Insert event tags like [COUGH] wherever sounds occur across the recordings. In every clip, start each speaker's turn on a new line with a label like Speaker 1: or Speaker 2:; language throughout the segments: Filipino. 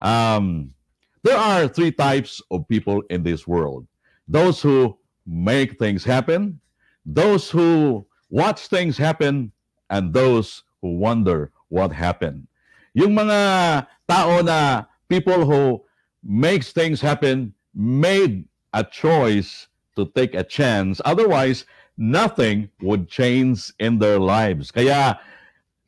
Speaker 1: Um, there are three types of people in this world those who make things happen, those who watch things happen, and those who wonder what happened. Yung mga tao na people who makes things happen made a choice to take a chance. Otherwise, nothing would change in their lives. Kaya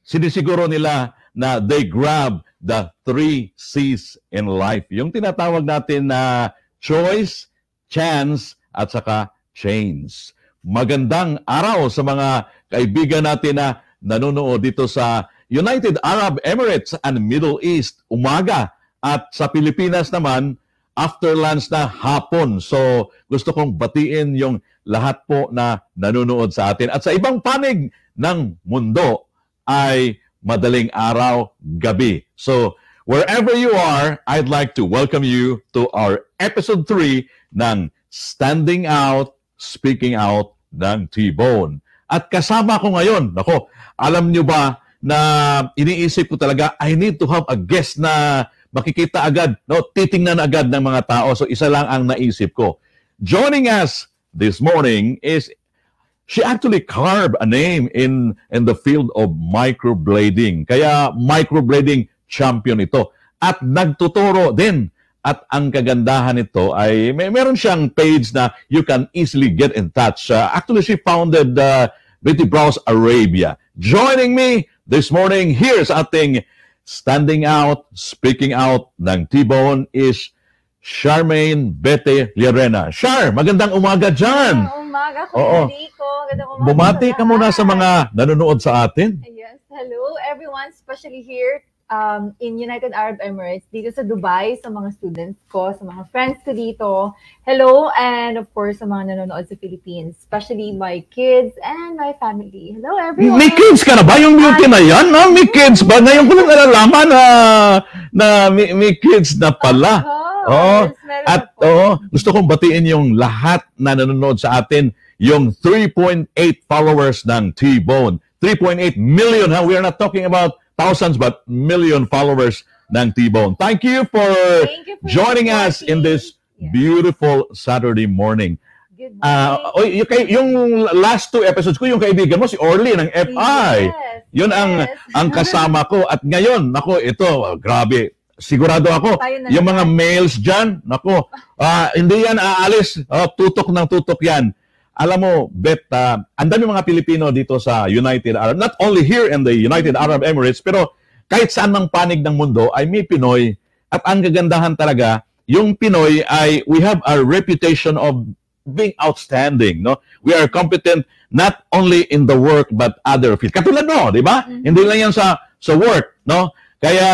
Speaker 1: sinisiguro nila na they grab the three C's in life. Yung tinatawag natin na choice, chance, at saka change. Magandang araw sa mga kaibigan natin na nanonood dito sa United Arab Emirates and Middle East umaga at sa Pilipinas naman after lunch na hapon. So gusto kong batiin yung lahat po na nanonood sa atin. At sa ibang panig ng mundo ay madaling araw, gabi. So wherever you are, I'd like to welcome you to our episode 3 ng Standing Out, Speaking Out ng T-Bone. At kasama ko ngayon, nako, alam nyo ba na iniisip ko talaga, I need to have a guest na makikita agad, no, titingnan agad ng mga tao. So isa lang ang naisip ko. Joining us this morning is she actually carved a name in in the field of microblading. Kaya microblading champion ito. At nagtuturo din. At ang kagandahan nito ay may meron siyang page na you can easily get in touch. Uh, actually, she founded uh, Betty Browse Arabia. Joining me this morning, here's ating standing out, speaking out ng T-Bone is Charmaine Bete Llerena. Char, magandang umaga dyan.
Speaker 2: Magandang umaga,
Speaker 1: Oo.
Speaker 2: Rico. Magandang umaga
Speaker 1: Bumati ka muna sa mga nanonood sa atin.
Speaker 2: Yes, hello everyone, especially here um, in United Arab Emirates, dito sa Dubai, sa mga students ko, sa mga friends ko dito. Hello, and of course, sa mga nanonood sa Philippines, especially my kids and my family. Hello, everyone!
Speaker 1: May kids ka na ba? Yung beauty na yan, no? May kids ba? Ngayon ko lang nalalaman na, na may, may kids na pala.
Speaker 2: Oh, yes,
Speaker 1: At oo, gusto kong batiin yung lahat na nanonood sa atin, yung 3.8 followers ng T-Bone. 3.8 million, ha? We are not talking about thousands, but million followers ng T-Bone. Thank you for
Speaker 2: Thank you for
Speaker 1: joining us in this
Speaker 2: Yes.
Speaker 1: beautiful Saturday morning.
Speaker 2: Good.
Speaker 1: Ah, oy, yung, yung last two episodes ko, yung kaibigan mo, si Orly ng FI.
Speaker 2: Yes,
Speaker 1: Yun ang
Speaker 2: yes.
Speaker 1: ang kasama ko. At ngayon, nako, ito, oh, grabe. Sigurado ako, yung mga males dyan, nako, ah, hindi yan aalis. Oh, tutok ng tutok yan. Alam mo, Bet, ah, ang dami mga Pilipino dito sa United Arab, not only here in the United Arab Emirates, pero kahit saan mang panig ng mundo ay may Pinoy. At ang kagandahan talaga, yung Pinoy ay we have a reputation of being outstanding, no? We are competent not only in the work but other fields. Katulad mo, di ba?
Speaker 2: Mhm.
Speaker 1: Hindi lang yan sa sa work, no? Kaya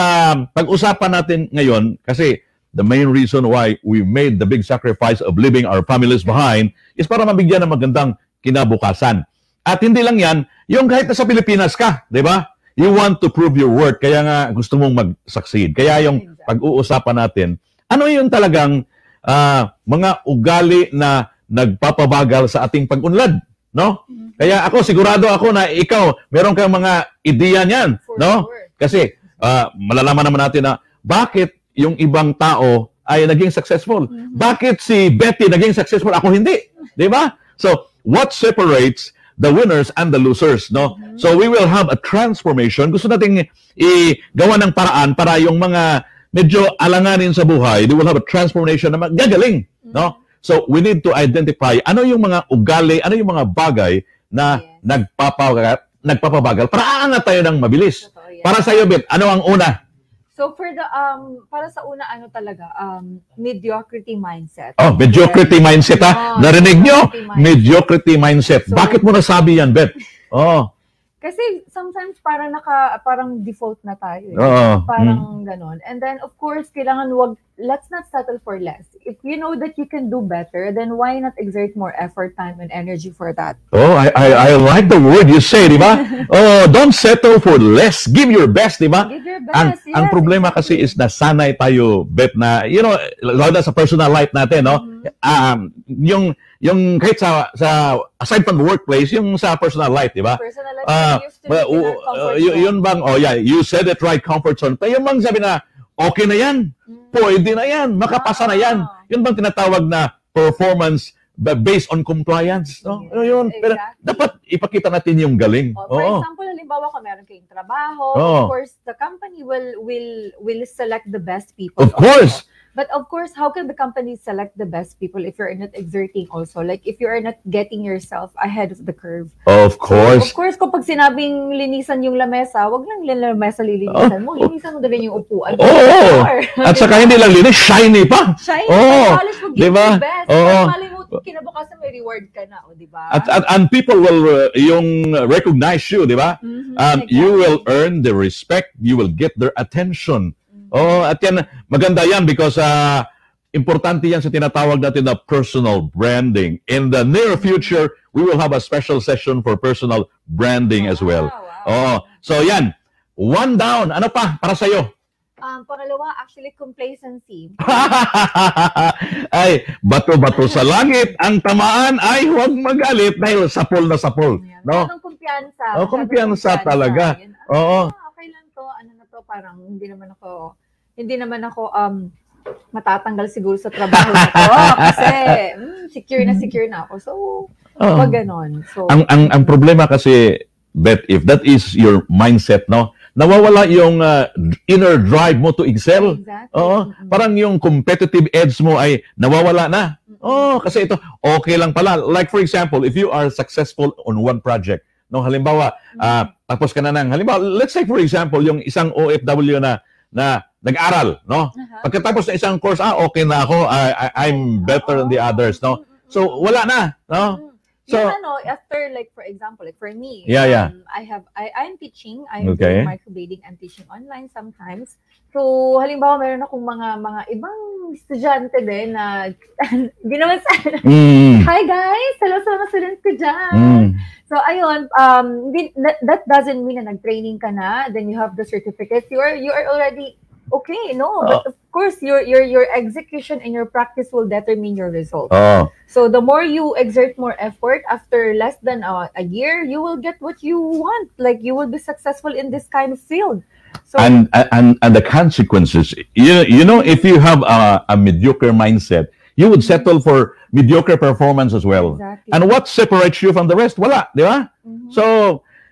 Speaker 1: pag-usapan natin ngayon kasi the main reason why we made the big sacrifice of leaving our families behind is para mabigyan ng magandang kinabukasan. At hindi lang yan, yung kahit nasa Pilipinas ka, di ba? You want to prove your worth, kaya nga gusto mong mag-succeed. Kaya yung pag-uusapan natin, ano yung talagang ah, mga ugali na nagpapabagal sa ating pag-unlad, no?
Speaker 2: Mhm.
Speaker 1: Kaya ako sigurado ako na ikaw meron kang mga ideya niyan, no? Kasi ah, malalaman naman natin na bakit yung ibang tao ay naging successful.
Speaker 2: Mhm.
Speaker 1: Bakit si Betty naging successful ako hindi? 'Di ba? So, what separates the winners and the losers, no?
Speaker 2: Mhm.
Speaker 1: So we will have a transformation. Gusto nating i-gawa ng paraan para yung mga medyo alanganin sa buhay, they will have a transformation na magagaling, no? So we need to identify ano yung mga ugali, ano yung mga bagay na
Speaker 2: Yes.
Speaker 1: nagpapabagal, nagpapabagal para aangat tayo ng mabilis. Para sa iyo, Bet, ano ang una?
Speaker 2: So for the um para sa una ano talaga um mediocrity mindset.
Speaker 1: Oh, mediocrity mindset ha.
Speaker 2: Oh,
Speaker 1: Narinig nyo?
Speaker 2: mediocrity mindset.
Speaker 1: Mediocrity mindset.
Speaker 2: So-
Speaker 1: Bakit mo nasabi yan, Bet? [LAUGHS] Oh,
Speaker 2: Kasi sometimes parang naka parang default na tayo. eh.
Speaker 1: Oo.
Speaker 2: Parang ganon. And then of course kailangan wag let's not settle for less. If you know that you can do better, then why not exert more effort, time and energy for that?
Speaker 1: oh, I, I, I like the word you say, di ba? [LAUGHS] Oh, don't settle for less. Give your best, di ba?
Speaker 2: Give your
Speaker 1: ang
Speaker 2: best.
Speaker 1: ang
Speaker 2: yes,
Speaker 1: problema kasi is nasanay tayo bet na you know lalo na sa personal life natin no
Speaker 2: Mhm.
Speaker 1: um yung yung kahit sa sa aside from the workplace yung sa personal life di ba
Speaker 2: personal life
Speaker 1: Ah,
Speaker 2: we used to
Speaker 1: uh,
Speaker 2: zone.
Speaker 1: yun bang oh yeah you said it right comfort zone pero yung bang sabi na okay na yan.
Speaker 2: Mm.
Speaker 1: Pwede na yan. Makapasa na yan.
Speaker 2: Ah.
Speaker 1: Yun bang tinatawag na performance ba- based on compliance? No?
Speaker 2: Yes,
Speaker 1: Ano yun? Pero
Speaker 2: exactly.
Speaker 1: dapat ipakita natin yung galing.
Speaker 2: Oh, for
Speaker 1: Oo.
Speaker 2: example, halimbawa kung meron kayong trabaho,
Speaker 1: Oo.
Speaker 2: of course, the company will will will select the best people.
Speaker 1: Of course.
Speaker 2: But of course, how can the company select the best people if you're not exerting also? Like if you are not getting yourself ahead of the curve.
Speaker 1: Of course.
Speaker 2: Of course, kapag sinabing linisan yung lamesa, wag lang lamesa lilinisan mo. Linisan mo din yung upuan.
Speaker 1: Oh.
Speaker 2: Or,
Speaker 1: At saka hindi lang linis, shiny pa.
Speaker 2: Shine,
Speaker 1: Oo.
Speaker 2: polish mo,
Speaker 1: Di
Speaker 2: give
Speaker 1: ba?
Speaker 2: your best.
Speaker 1: Oo.
Speaker 2: Mo, kinabukasan may reward ka na, o di ba?
Speaker 1: At, at and people will uh, yung recognize you, di ba?
Speaker 2: Mhm,
Speaker 1: Um,
Speaker 2: exactly.
Speaker 1: you will earn the respect, you will get their attention. Oh, at yan maganda yan because uh, importante yan sa tinatawag natin na personal branding. In the near future, we will have a special session for personal branding as well.
Speaker 2: Wow, wow.
Speaker 1: Oh, so yan. One down. Ano pa para sa iyo?
Speaker 2: Um, pangalawa, actually, complacency. [LAUGHS]
Speaker 1: ay, bato-bato sa langit. Ang tamaan ay huwag magalit dahil sapol na sapol.
Speaker 2: Yan.
Speaker 1: No?
Speaker 2: Masyadong kumpiyansa.
Speaker 1: Oh, kumpiyansa talaga.
Speaker 2: Yan.
Speaker 1: Oo.
Speaker 2: Ah, okay lang to. Ano na to, parang hindi naman ako, hindi naman ako, um, matatanggal siguro sa trabaho na to. [LAUGHS] kasi, mm, secure na secure na ako. So,
Speaker 1: Oo.
Speaker 2: wag ganon. So,
Speaker 1: ang ang ang problema kasi bet if that is your mindset no nawawala yung uh, inner drive mo to excel
Speaker 2: exactly.
Speaker 1: oo
Speaker 2: Mm-mm.
Speaker 1: parang yung competitive edge mo ay nawawala na
Speaker 2: Mm-mm.
Speaker 1: oh kasi ito okay lang pala like for example if you are successful on one project no halimbawa ah, tapos ka na ng halimbawa let's say for example yung isang OFW na na nag-aral no
Speaker 2: Aha.
Speaker 1: pagkatapos ng isang course ah okay na ako I, I, I'm better than the others no so wala na no. So-
Speaker 2: yung ano, after like for example, like for me,
Speaker 1: Yeah, yeah.
Speaker 2: um, I have I I'm teaching, I'm
Speaker 1: Okay.
Speaker 2: doing microblading and teaching online sometimes. So, halimbawa meron akong mga mga ibang estudyante din na [LAUGHS] hindi naman sa
Speaker 1: mm.
Speaker 2: Hi guys! Hello sa mga students ko dyan!
Speaker 1: Mm.
Speaker 2: So, ayun, um, that, that doesn't mean na nag-training ka na, then you have the certificate. You are, you are already okay, no? But of course, your, your, your execution and your practice will determine your result.
Speaker 1: Oh.
Speaker 2: So the more you exert more effort after less than a, a year, you will get what you want. Like you will be successful in this kind of field. So
Speaker 1: and and and the consequences you you know if you have a, a mediocre mindset you would settle for mediocre performance as well.
Speaker 2: Exactly.
Speaker 1: and what separates you from the rest? Wala di ba?
Speaker 2: Mhm.
Speaker 1: so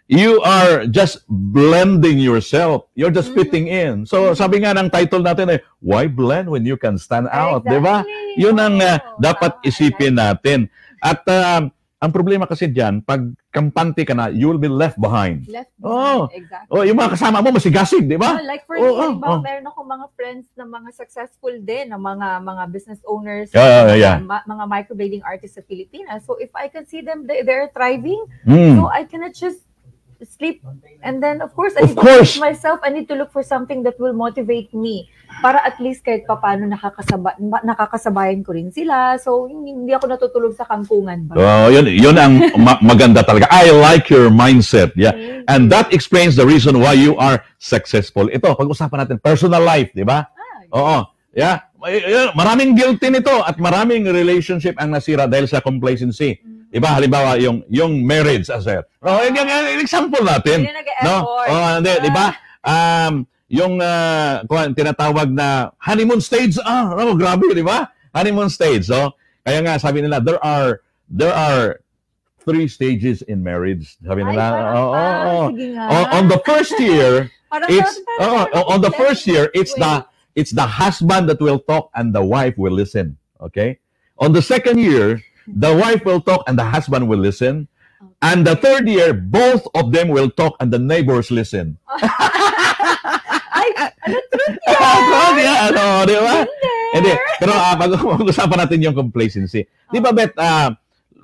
Speaker 1: you are just blending yourself. You're just
Speaker 2: Mhm.
Speaker 1: fitting in. So sabi nga ng title natin eh why blend when you can stand out di ba?
Speaker 2: Exactly.
Speaker 1: yun ang uh, dapat isipin natin. At um, ang problema kasi diyan pag kampante ka na you will be left behind
Speaker 2: Left
Speaker 1: Oh.
Speaker 2: behind. Exactly.
Speaker 1: oh yung mga kasama mo masigasig di ba
Speaker 2: Oh, like for
Speaker 1: Oo,
Speaker 2: me,
Speaker 1: oh, oh.
Speaker 2: meron akong mga friends na mga successful din, na mga mga business owners,
Speaker 1: yeah,
Speaker 2: mga,
Speaker 1: yeah.
Speaker 2: ma- mga microblading artists sa Pilipinas. So if I can see them, they, they're thriving,
Speaker 1: Mm.
Speaker 2: so I cannot just sleep. And then, of course, I
Speaker 1: Of
Speaker 2: need
Speaker 1: course.
Speaker 2: to push myself. I need to look for something that will motivate me para at least kahit papaano nakakasaba, nakakasabayan ko rin sila. So, hindi ako natutulog sa kangkungan ba?
Speaker 1: Oh, yun, yun ang ma- maganda talaga. I like your mindset. Yeah.
Speaker 2: Thank
Speaker 1: And
Speaker 2: you.
Speaker 1: that explains the reason why you are successful. Ito, pag-usapan natin, personal life, di ba?
Speaker 2: Ah,
Speaker 1: Oo. Yeah. Ay- ay- Maraming guilty nito at maraming relationship ang nasira dahil sa complacency. Di ba? Halimbawa, yung yung marriage as a oh, yung, yung, yung example natin. No? Oh, hindi, di ba? Um, yung uh, tinatawag na honeymoon stage, ah, oh, grabe, di ba? Honeymoon stage, so kaya nga sabi nila there are there are three stages in marriage. Sabi nila, oh, oh, oh.
Speaker 2: Sige nga.
Speaker 1: On, on the first year, [LAUGHS] it's oh, on the first year, it's
Speaker 2: Wait.
Speaker 1: the it's the husband that will talk and the wife will listen. Okay. On the second year, the wife will talk and the husband will listen. And the third year, both of them will talk and the neighbors listen. [LAUGHS]
Speaker 2: Ay, ano truth yan? [LAUGHS]
Speaker 1: Ah, yeah, ano, di ba?
Speaker 2: Hindi.
Speaker 1: Pero uh, pag-usapan natin yung complacency. Di ba, Bet, ah,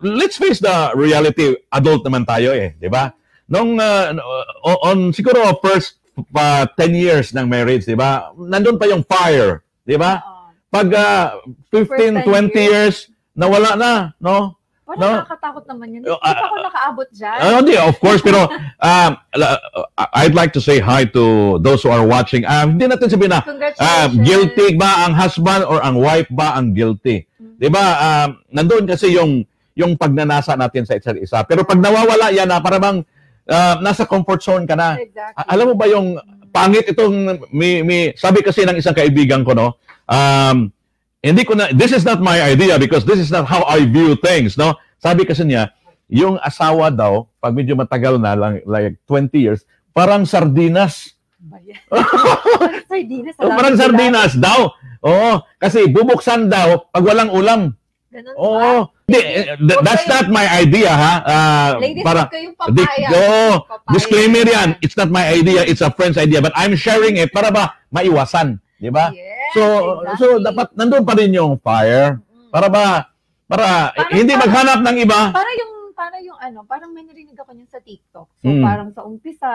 Speaker 1: let's face the reality. Adult naman tayo eh. Di ba? Nung, ah, on, siguro first pa 10 years ng marriage, di ba? Nandun pa yung fire. Di ba? Pag ah, 15,
Speaker 2: 10
Speaker 1: 20 years, nawala na, no?
Speaker 2: Parang
Speaker 1: No.
Speaker 2: nakakatakot naman yun. Hindi pa
Speaker 1: ah,
Speaker 2: ako nakaabot dyan.
Speaker 1: Ah, hindi, of course, pero um, la- I'd like to say hi to those who are watching. Um, hindi natin sabihin na,
Speaker 2: Congratulations.
Speaker 1: guilty ba ang husband or ang wife ba ang guilty? 'Di ba? Um, nandoon kasi yung yung pagnanasa natin sa isa't isa. Pero pag nawawala yan na para bang ah, nasa comfort zone ka na.
Speaker 2: Exactly.
Speaker 1: Alam mo ba yung pangit itong may, may sabi kasi ng isang kaibigan ko no um hindi ko na this is not my idea because this is not how I view things no sabi kasi niya yung asawa daw pag medyo matagal na lang like 20 years parang sardinas [LAUGHS]
Speaker 2: sardinas.
Speaker 1: Oh, parang sardinas daw oo kasi bubuksan daw pag walang ulam
Speaker 2: Ganun
Speaker 1: oo Hindi, th- that's not my idea ha Ah,
Speaker 2: Ladies,
Speaker 1: para
Speaker 2: ko yung
Speaker 1: Di-
Speaker 2: papaya.
Speaker 1: oh,
Speaker 2: Papaya.
Speaker 1: disclaimer yan. It's not my idea. It's a friend's idea. But I'm sharing it para ba maiwasan. Di ba?
Speaker 2: Yes,
Speaker 1: So,
Speaker 2: exactly.
Speaker 1: so dapat nandun pa rin yung fire. Para ba, para
Speaker 2: Parang-
Speaker 1: hindi maghanap ng iba.
Speaker 2: Para yung, para yung ano, parang may narinig ako niyan sa TikTok. So,
Speaker 1: Mm.
Speaker 2: parang sa umpisa,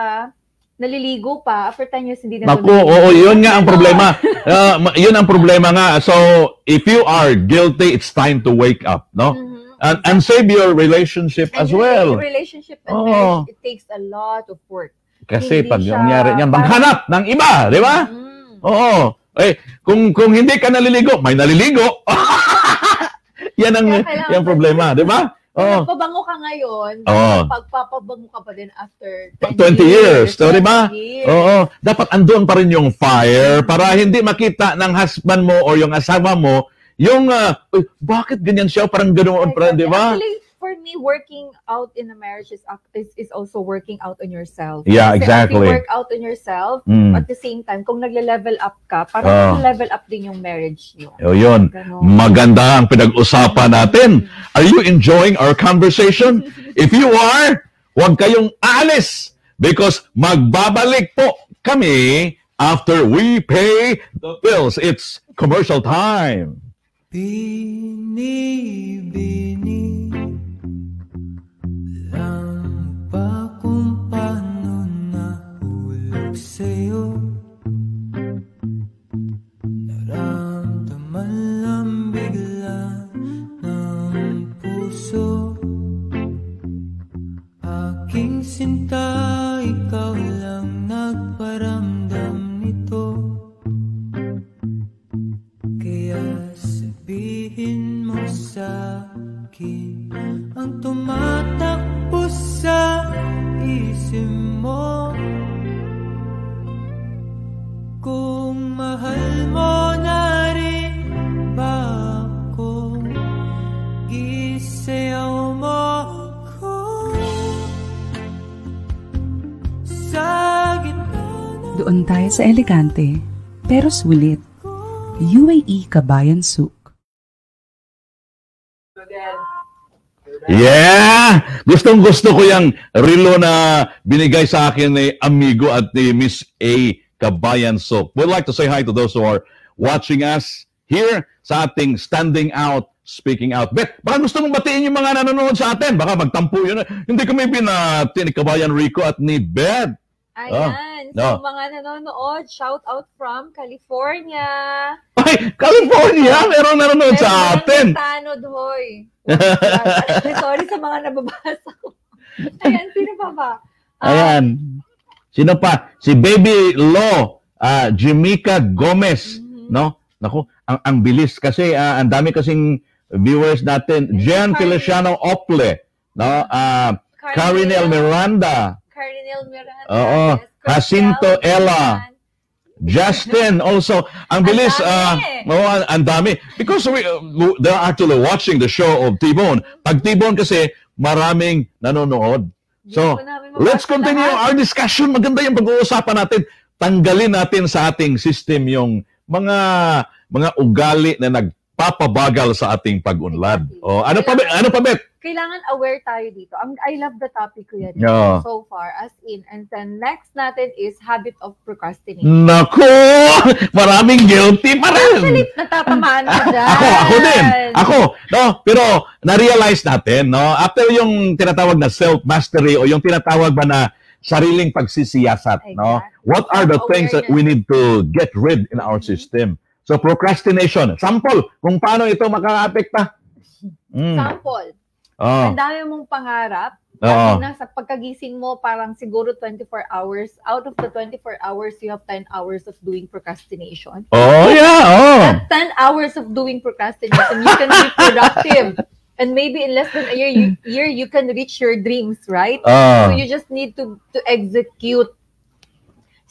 Speaker 2: naliligo pa, after 10 years, hindi na
Speaker 1: Naku, oo, yun nga ang problema. Uh, [LAUGHS] yun ang problema nga. So, if you are guilty, it's time to wake up, no?
Speaker 2: Mhm.
Speaker 1: And, and save your relationship
Speaker 2: And
Speaker 1: as
Speaker 2: yung
Speaker 1: well.
Speaker 2: relationship and
Speaker 1: Oo.
Speaker 2: marriage, it takes a lot of work.
Speaker 1: Kasi
Speaker 2: hindi
Speaker 1: pag nangyari niyan, maghanap ng iba, di ba?
Speaker 2: Mm.
Speaker 1: Oo. Eh, kung kung hindi ka naliligo, may naliligo. [LAUGHS] yan ang
Speaker 2: Kaya
Speaker 1: yung problema, di ba? Oo.
Speaker 2: nagpabango ka ngayon,
Speaker 1: Oo.
Speaker 2: pagpapabango ka pa din after
Speaker 1: 20 years, so, di ba?
Speaker 2: 20 years.
Speaker 1: Oo. Dapat andun pa rin yung fire para hindi makita ng husband mo or yung asawa mo yung, uh, "Uy, bakit ganyan siya? Parang ganoon pa rin, di ba?
Speaker 2: Actually, for me, working out in a marriage is, is, is also working out on yourself.
Speaker 1: Yeah,
Speaker 2: Kasi
Speaker 1: exactly.
Speaker 2: If you work out on yourself,
Speaker 1: Mm.
Speaker 2: at the same time, kung nagle-level up ka, parang
Speaker 1: Oo.
Speaker 2: level up din yung marriage nyo.
Speaker 1: O yun.
Speaker 2: Ganon.
Speaker 1: Maganda ang pinag-usapan natin. Are you enjoying our conversation? [LAUGHS] If you are, huwag kayong aalis because magbabalik po kami after we pay the bills. It's commercial time.
Speaker 3: Bini-bini Lang paano nahulog sa'yo? Naramdaman lang bigla ng puso. Aking sinta, nagparamdam nito. Kaya sabihin mo sa akin Ang tumatakbo sa isip mo Kung mahal mo na rin ba ako Isayaw mo ako Sa
Speaker 4: Doon tayo sa elegante, pero sulit. UAE Kabayan Souk.
Speaker 1: Yeah! Gustong gusto ko yung relo na binigay sa akin ni amigo at ni Miss A. Kabayan Sok. We'd like to say hi to those who are watching us here sa ating Standing Out, Speaking Out. Bet, baka gusto mong batiin yung mga nanonood sa atin. Baka magtampo yun. Hindi kami binati ni Kabayan Rico at ni Bet.
Speaker 2: Ayan.
Speaker 1: no.
Speaker 2: So, mga nanonood, shout out from California.
Speaker 1: Ay, California! Meron nanonood sa atin.
Speaker 2: Tanod, hoy. Sorry sa mga nababasa ko. [LAUGHS] Ayan, sino pa ba? Ah,
Speaker 1: Ayan. Sino pa? Si Baby Lo, ah Jimika Gomez,
Speaker 2: Mhm.
Speaker 1: no? Naku, ang, ang bilis kasi ah, ang dami kasing viewers natin. Jen
Speaker 2: Carmen-
Speaker 1: Feliciano Ople, no? Ah Carinel Miranda,
Speaker 2: Carinel Miranda.
Speaker 1: Oo.
Speaker 2: yes,
Speaker 1: Jacinto Ella.
Speaker 2: Guzman.
Speaker 1: Justin also. Ang bilis, ah,
Speaker 2: dami.
Speaker 1: oo, ang, dami. Because we, uh, they're actually watching the show of T-Bone. Pag T-Bone kasi, maraming nanonood. So, let's continue
Speaker 2: lahat.
Speaker 1: our discussion. Maganda yung pag-uusapan natin. Tanggalin natin sa ating system yung mga mga ugali na nagpapabagal sa ating pag-unlad. O, ano pa, ano pa, Bet?
Speaker 2: Kailangan aware tayo dito. Ang, I love the topic ko yan.
Speaker 1: Oo.
Speaker 2: So far, as in. And then next natin is habit of procrastination.
Speaker 1: Naku! [LAUGHS] Maraming guilty pa rin.
Speaker 2: Natatamaan ka dyan. [LAUGHS]
Speaker 1: Ako, ako din. Ako, no, pero na-realize natin, no, after yung tinatawag na self-mastery o yung tinatawag ba na sariling pagsisiyasat, no?
Speaker 2: Exactly.
Speaker 1: What are the things that we need to get rid in our
Speaker 2: Mhm.
Speaker 1: system? So procrastination, sample kung paano ito makakaapekta. Mm.
Speaker 2: Example,
Speaker 1: Oh.
Speaker 2: ang dami mong pangarap.
Speaker 1: Oo.
Speaker 2: Na sa pagkagising mo, parang siguro 24 hours. Out of the 24 hours, you have 10 hours of doing procrastination.
Speaker 1: Oh, yeah, oh.
Speaker 2: That 10 hours of doing procrastination, you can be [LAUGHS] productive. And maybe in less than a year, you, year, you can reach your dreams, right?
Speaker 1: Oh.
Speaker 2: So you just need to to execute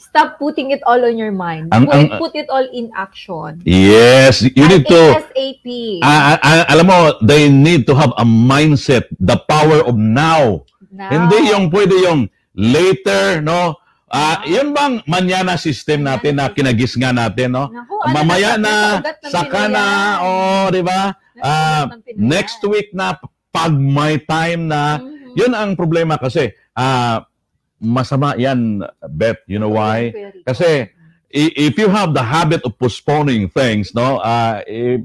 Speaker 2: stop putting it all on your mind.
Speaker 1: Ang-
Speaker 2: put,
Speaker 1: ang-
Speaker 2: put it all in action.
Speaker 1: Yes, you need to
Speaker 2: ASAP.
Speaker 1: Ah, ah, alam mo, they need to have a mindset, the power of now.
Speaker 2: Now.
Speaker 1: Hindi yung pwede yung later, no? Ah,
Speaker 2: Yeah.
Speaker 1: yun bang manyana system natin na kinagis nga natin, no?
Speaker 2: Naku, ano,
Speaker 1: Mamaya na, saka na,
Speaker 2: yan.
Speaker 1: oh, di ba? Ah,
Speaker 2: Pinoy
Speaker 1: next week na, pag may time na,
Speaker 2: Mhm.
Speaker 1: yun ang problema kasi, ah, masama yan, Beth, you know why? Kasi, if you have the habit of postponing things, no, ah, eh,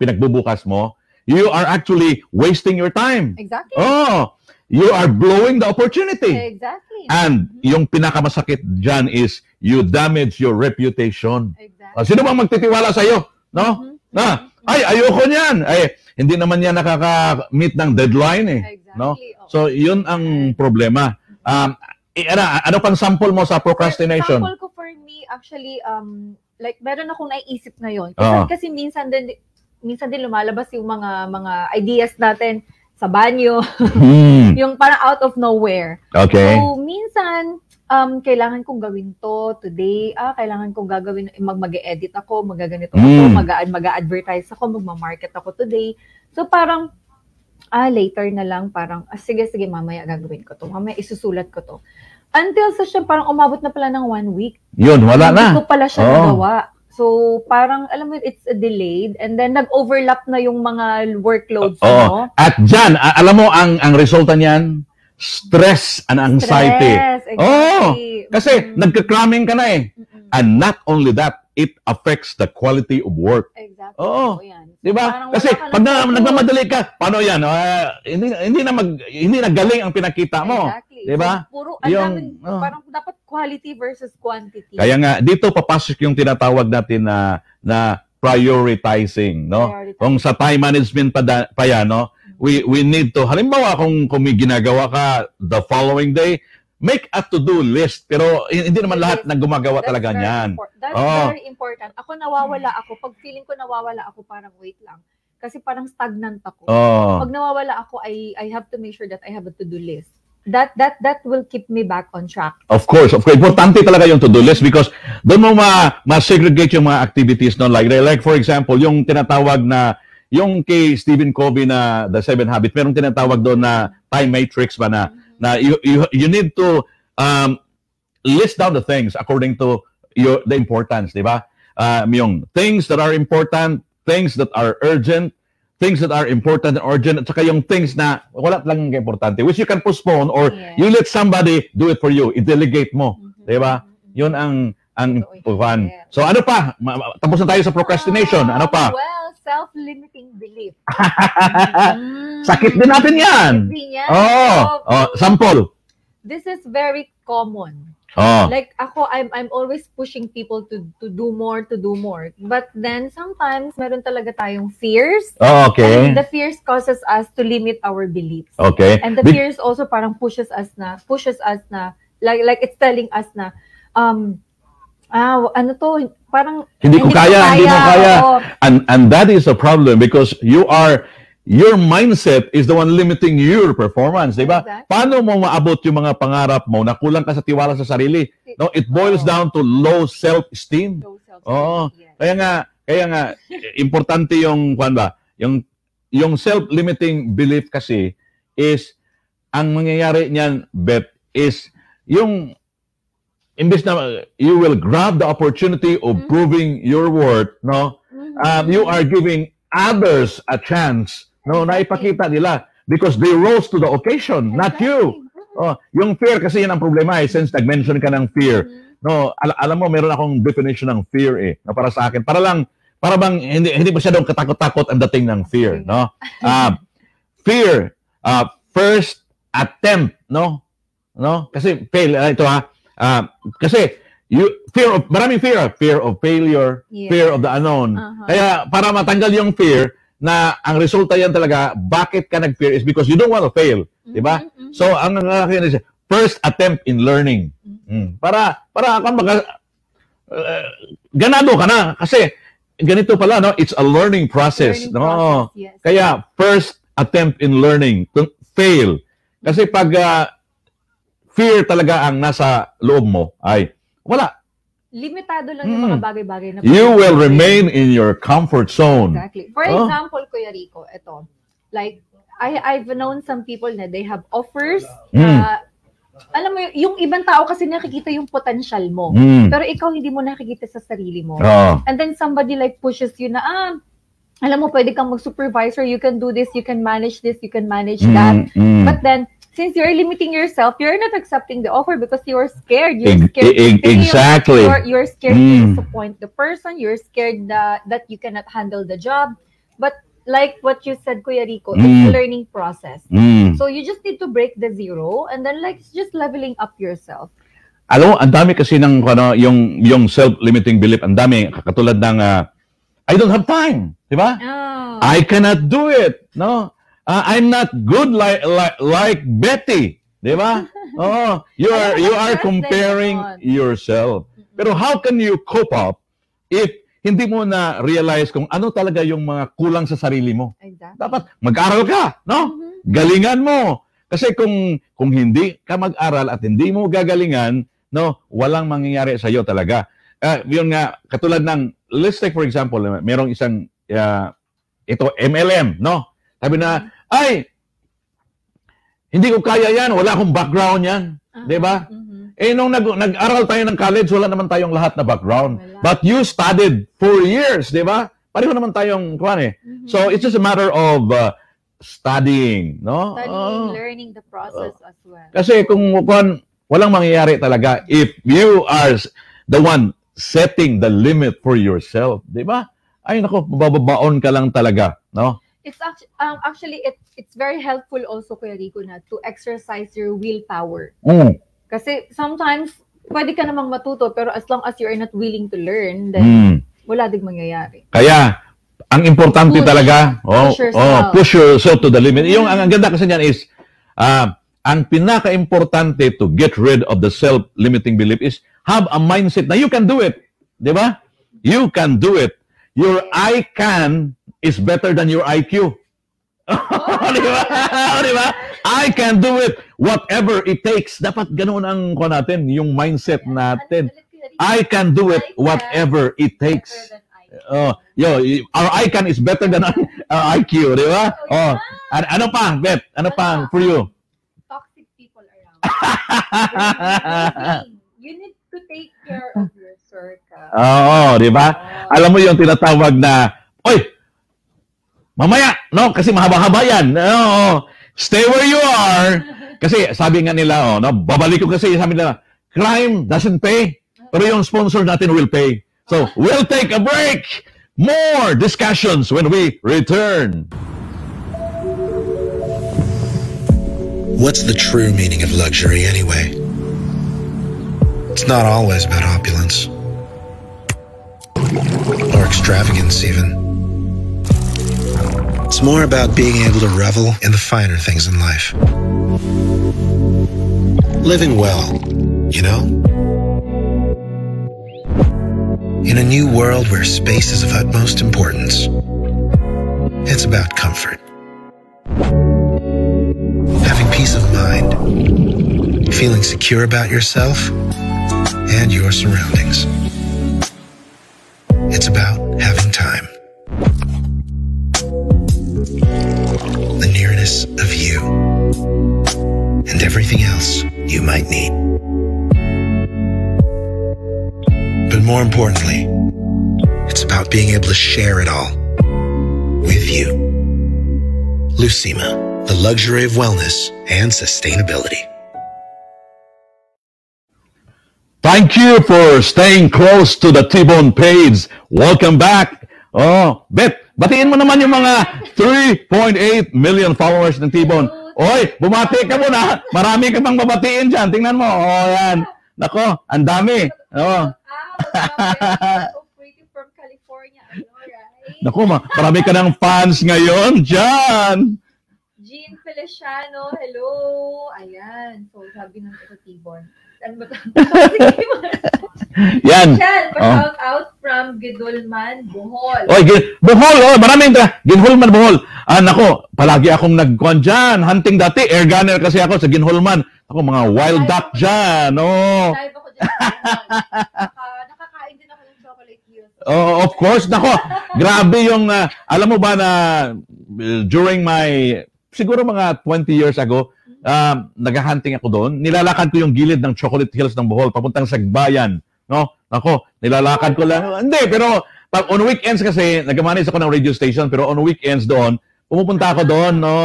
Speaker 1: pinagbubukas mo, you are actually wasting your time.
Speaker 2: Exactly.
Speaker 1: Oh, you are blowing the opportunity.
Speaker 2: Exactly.
Speaker 1: And yung pinakamasakit dyan is you damage your reputation.
Speaker 2: exactly.
Speaker 1: Ah, sino bang magtitiwala sa iyo? No?
Speaker 2: Mhm.
Speaker 1: Na, ay ayoko niyan. Ay hindi naman yan nakaka-meet ng deadline eh.
Speaker 2: Exactly.
Speaker 1: No?
Speaker 2: oo.
Speaker 1: So yun ang problema. Um eh, ano, ano pang sample mo sa procrastination?
Speaker 2: Example ko for me, actually, um, like, meron akong naiisip ngayon. Kasi,
Speaker 1: Oo.
Speaker 2: kasi minsan din, minsan din lumalabas yung mga mga ideas natin sa banyo,
Speaker 1: Hmm, [LAUGHS]
Speaker 2: yung parang out of nowhere.
Speaker 1: okay.
Speaker 2: So, minsan, um, kailangan kong gawin to today. Ah, kailangan kong gagawin, mag, mag-edit ako, magaganito ako,
Speaker 1: Mm.
Speaker 2: mag, mag-advertise ako, magma-market ako today. So, parang, ah, later na lang, parang, ah, sige, sige, mamaya gagawin ko to. Mamaya isusulat ko to. Until sa siya, parang umabot na pala ng one week.
Speaker 1: Yun, wala
Speaker 2: Hindi
Speaker 1: na.
Speaker 2: ko pala siya
Speaker 1: Oo.
Speaker 2: nagawa. So, parang, alam mo, it's a delayed. And then, nag-overlap na yung mga workloads
Speaker 1: Oo.
Speaker 2: mo.
Speaker 1: At dyan, alam mo ang ang resulta niyan, stress and anxiety.
Speaker 2: Stress, exactly.
Speaker 1: Oo. Kasi
Speaker 2: Mm.
Speaker 1: nagka-cramming ka na eh.
Speaker 2: Mm-mm.
Speaker 1: And not only that, it affects the quality of work.
Speaker 2: Exactly.
Speaker 1: Oo.
Speaker 2: So, yan. So,
Speaker 1: Di ba? Kasi
Speaker 2: ka
Speaker 1: pag na, nagmamadali ka, paano yan? Ah, hindi hindi na mag hindi na galing ang pinakita mo.
Speaker 2: Exactly.
Speaker 1: Di ba?
Speaker 2: So, puro,
Speaker 1: Yung-
Speaker 2: daming-
Speaker 1: oh.
Speaker 2: parang dapat quality versus quantity.
Speaker 1: Kaya nga dito papasok yung tinatawag natin na na prioritizing, no?
Speaker 2: Prioritizing.
Speaker 1: Kung sa time management pa, da, pa yan, no? We we need to halimbawa kung kung may ginagawa ka the following day, make a to-do list. Pero hindi naman lahat na gumagawa
Speaker 2: That's
Speaker 1: talaga
Speaker 2: very
Speaker 1: niyan.
Speaker 2: impor- That's
Speaker 1: Oo.
Speaker 2: very important. Ako nawawala ako. Pag feeling ko nawawala ako, parang wait lang. Kasi parang stagnant ako.
Speaker 1: Oh.
Speaker 2: Pag nawawala ako, I I have to make sure that I have a to-do list. That that that will keep me back on track.
Speaker 1: Of course, of course. Importante talaga yung to-do list because doon mo ma- ma-segregate yung mga activities no like like for example, yung tinatawag na yung kay Stephen Covey na The Seven Habits, merong tinatawag doon na time matrix ba na na you you, you need to um, list down the things according to your the importance, di ba? Um, yung things that are important, things that are urgent, things that are important and urgent, at saka yung things na wala lang importante, which you can postpone or
Speaker 2: Yes.
Speaker 1: you let somebody do it for you, i-delegate mo.
Speaker 2: Mhm.
Speaker 1: Di ba? Yun ang ang fun. So ano pa? Tapos na tayo sa procrastination. Ano pa?
Speaker 2: Ah, Well, self-limiting belief. [LAUGHS] Mm.
Speaker 1: Sakit din natin yan.
Speaker 2: Din yan.
Speaker 1: Oh,
Speaker 2: So,
Speaker 1: oh, sample.
Speaker 2: this is very common.
Speaker 1: Oh.
Speaker 2: Like ako, I'm I'm always pushing people to to do more, to do more. But then sometimes meron talaga tayong fears.
Speaker 1: Oh, okay.
Speaker 2: And the fears causes us to limit our beliefs.
Speaker 1: Okay.
Speaker 2: And the
Speaker 1: Be-
Speaker 2: fears also parang pushes us na pushes us na like like it's telling us na um ah ano to parang
Speaker 1: Hindi ko kaya, hindi mo kaya.
Speaker 2: oo.
Speaker 1: and and that is a problem because you are your mindset is the one limiting your performance, di ba?
Speaker 2: Exactly.
Speaker 1: Paano mo maabot yung mga pangarap mo na kulang ka sa tiwala sa sarili? No, it boils
Speaker 2: Oo.
Speaker 1: down to low self-esteem.
Speaker 2: Low self-esteem,
Speaker 1: Oo.
Speaker 2: yes.
Speaker 1: Kaya nga, kaya nga importante yung kwan ba, yung yung self-limiting belief kasi is ang mangyayari niyan bet is yung imbes na you will grab the opportunity of
Speaker 2: Mhm.
Speaker 1: proving your worth, no?
Speaker 2: Mhm.
Speaker 1: Um, you are giving others a chance, no, na
Speaker 2: Exactly.
Speaker 1: ipakita nila because they rose to the occasion, not you. Oh, yung fear kasi yan ang problema eh, since nag-mention ka ng fear.
Speaker 2: Mhm.
Speaker 1: No, al- alam mo meron akong definition ng fear eh, na para sa akin. Para lang para bang hindi hindi masyadong katakot-takot ang dating ng fear, no? [LAUGHS] Ah, fear, uh, first attempt, no? No? Kasi fail ah, ito ha. Ah, kasi you fear of maraming fear, fear of failure,
Speaker 2: Yes.
Speaker 1: fear of the unknown.
Speaker 2: Uh-huh.
Speaker 1: Kaya para matanggal yung fear na ang resulta yan talaga bakit ka nag-fear is because you don't want to fail, di ba?
Speaker 2: Mhm, mhm.
Speaker 1: So ang ang akin is first attempt in learning. Mm. Para para kung baga uh, ganado ka na kasi ganito pala no, it's a learning process,
Speaker 2: Learning
Speaker 1: no.
Speaker 2: process, yes.
Speaker 1: Kaya first attempt in learning, fail. Kasi pag ah, fear talaga ang nasa loob mo ay wala
Speaker 2: limitado lang yung
Speaker 1: Mm.
Speaker 2: mga bagay-bagay na
Speaker 1: You will remain in your comfort zone.
Speaker 2: Exactly. For
Speaker 1: Oh.
Speaker 2: example, Kuya Rico, ito. Like, I, I've known some people na they have offers
Speaker 1: Mm.
Speaker 2: na, alam mo, yung ibang tao kasi nakikita yung potential mo.
Speaker 1: Mm.
Speaker 2: Pero ikaw hindi mo nakikita sa sarili mo.
Speaker 1: Oh.
Speaker 2: And then somebody like pushes you na, ah, alam mo, pwede kang mag-supervisor, you can do this, you can manage this, you can manage that.
Speaker 1: Mm, mm.
Speaker 2: But then, since you're limiting yourself, you're not accepting the offer because you're scared. You're scared.
Speaker 1: e- exactly.
Speaker 2: You're, you're scared
Speaker 1: Mm.
Speaker 2: to disappoint the person. You're scared that, that you cannot handle the job. But like what you said, Kuya Rico, it's
Speaker 1: Mm.
Speaker 2: a learning process.
Speaker 1: Mm.
Speaker 2: So you just need to break the zero and then like it's just leveling up yourself.
Speaker 1: Alam mo, ang dami kasi ng ano, yung yung self-limiting belief, ang dami katulad ng ah, I don't have time, 'di ba?
Speaker 2: Oh.
Speaker 1: I cannot do it, no? Uh, I'm not good like like, like Betty, 'di ba? [LAUGHS] Oo, you are you are comparing yourself. Pero how can you cope up if hindi mo na realize kung ano talaga yung mga kulang sa sarili mo?
Speaker 2: Exactly.
Speaker 1: Dapat mag-aral ka, no?
Speaker 2: Mhm.
Speaker 1: galingan mo. Kasi kung kung hindi ka mag-aral at hindi mo gagalingan, no, walang mangyayari sa iyo talaga. Ah, yun nga katulad ng let's take for example, merong isang ah, ito MLM, no? Sabi na, ay hindi ko kaya yan, wala akong background yan.
Speaker 2: Ah,
Speaker 1: Di ba?
Speaker 2: mhm.
Speaker 1: Eh nung nag, nag-aral tayo ng college, wala naman tayong lahat na background.
Speaker 2: Wala.
Speaker 1: But you studied four years, di ba? Pareho naman tayong kuan eh.
Speaker 2: Mhm.
Speaker 1: So it's just a matter of uh, studying, no?
Speaker 2: Studying,
Speaker 1: Oo.
Speaker 2: learning the process as well.
Speaker 1: Kasi kung kung walang mangyayari talaga if you are the one setting the limit for yourself, 'di ba? Ay nako, bababaon ka lang talaga, no?
Speaker 2: It's actually, um, actually it, it's very helpful also, Kuya Rico, na to exercise your willpower.
Speaker 1: Mm.
Speaker 2: Kasi sometimes, pwede ka namang matuto, pero as long as you are not willing to learn, then
Speaker 1: Mm.
Speaker 2: wala ding mangyayari.
Speaker 1: Kaya ang importante
Speaker 2: Push.
Speaker 1: talaga, oh,
Speaker 2: Push yourself.
Speaker 1: oh, push yourself to the limit. Yung ang, ang ganda kasi niyan is ah, ang pinaka-importante to get rid of the self-limiting belief is have a mindset na you can do it. 'Di ba? You can do it. Your I can is better than your IQ. [LAUGHS] Di ba? Di ba? I can do it. Whatever it takes. Dapat ganoon ang ko natin, yung mindset natin. I can do it whatever it takes. Oh, yo, our I can is better than our, our IQ, di ba? Oh, an- ano pa, Bet? Ano pa for you?
Speaker 2: Toxic people around. [LAUGHS] you need to take care of your circle. [LAUGHS]
Speaker 1: Oo, di ba? Alam mo yung tinatawag na, Oy, mamaya, no? Kasi mahaba-haba yan. Oo, stay where you are. Kasi sabi nga nila, oh, no, babalik ko kasi sabi nila, crime doesn't pay, pero yung sponsor natin will pay. So, we'll take a break. More discussions when we return.
Speaker 5: What's the true meaning of luxury anyway? It's not always about opulence or extravagance, even. It's more about being able to revel in the finer things in life. Living well, you know? In a new world where space is of utmost importance, it's about comfort. Having peace of mind, feeling secure about yourself and your surroundings. It's about Of you and everything else you might need. But more importantly, it's about being able to share it all with you. Lucima, the luxury of wellness and sustainability.
Speaker 1: Thank you for staying close to the T-Bone page. Welcome back. Oh, Bet, batiin mo naman yung mga 3.8 million followers ng T-Bone. Oy, bumati ka muna. Marami ka bang babatiin dyan. Tingnan mo. Oh, yan. Nako, ang dami. Oh.
Speaker 2: pretty from California.
Speaker 1: Nako, ma- marami ka ng fans ngayon dyan.
Speaker 2: Jean Feliciano, hello. Ayan. So, sabi ng ito, Tibon. Ano ba? [LAUGHS]
Speaker 1: Yan. Oh.
Speaker 2: pa-shout out from Gidulman, Bohol.
Speaker 1: Oy, gin, Bohol, oh, maraming ka. Ginhulman, Bohol. Ah, nako, palagi akong nagkuhan dyan. Hunting dati, air gunner kasi ako sa Ginhulman. Ako, mga wild duck dyan. Oh.
Speaker 2: Live ako dyan. sa Bohol. Naka,
Speaker 1: Oh, of course, nako. grabe yung ah, alam mo ba na uh, during my siguro mga 20 years ago, um, naghahunting ako doon. Nilalakad ko yung gilid ng Chocolate Hills ng Bohol papuntang Sagbayan, no? Nako, nilalakad ko lang. Hindi, pero pag on weekends kasi nagmanage ako ng radio station, pero on weekends doon, pumupunta ako doon, no?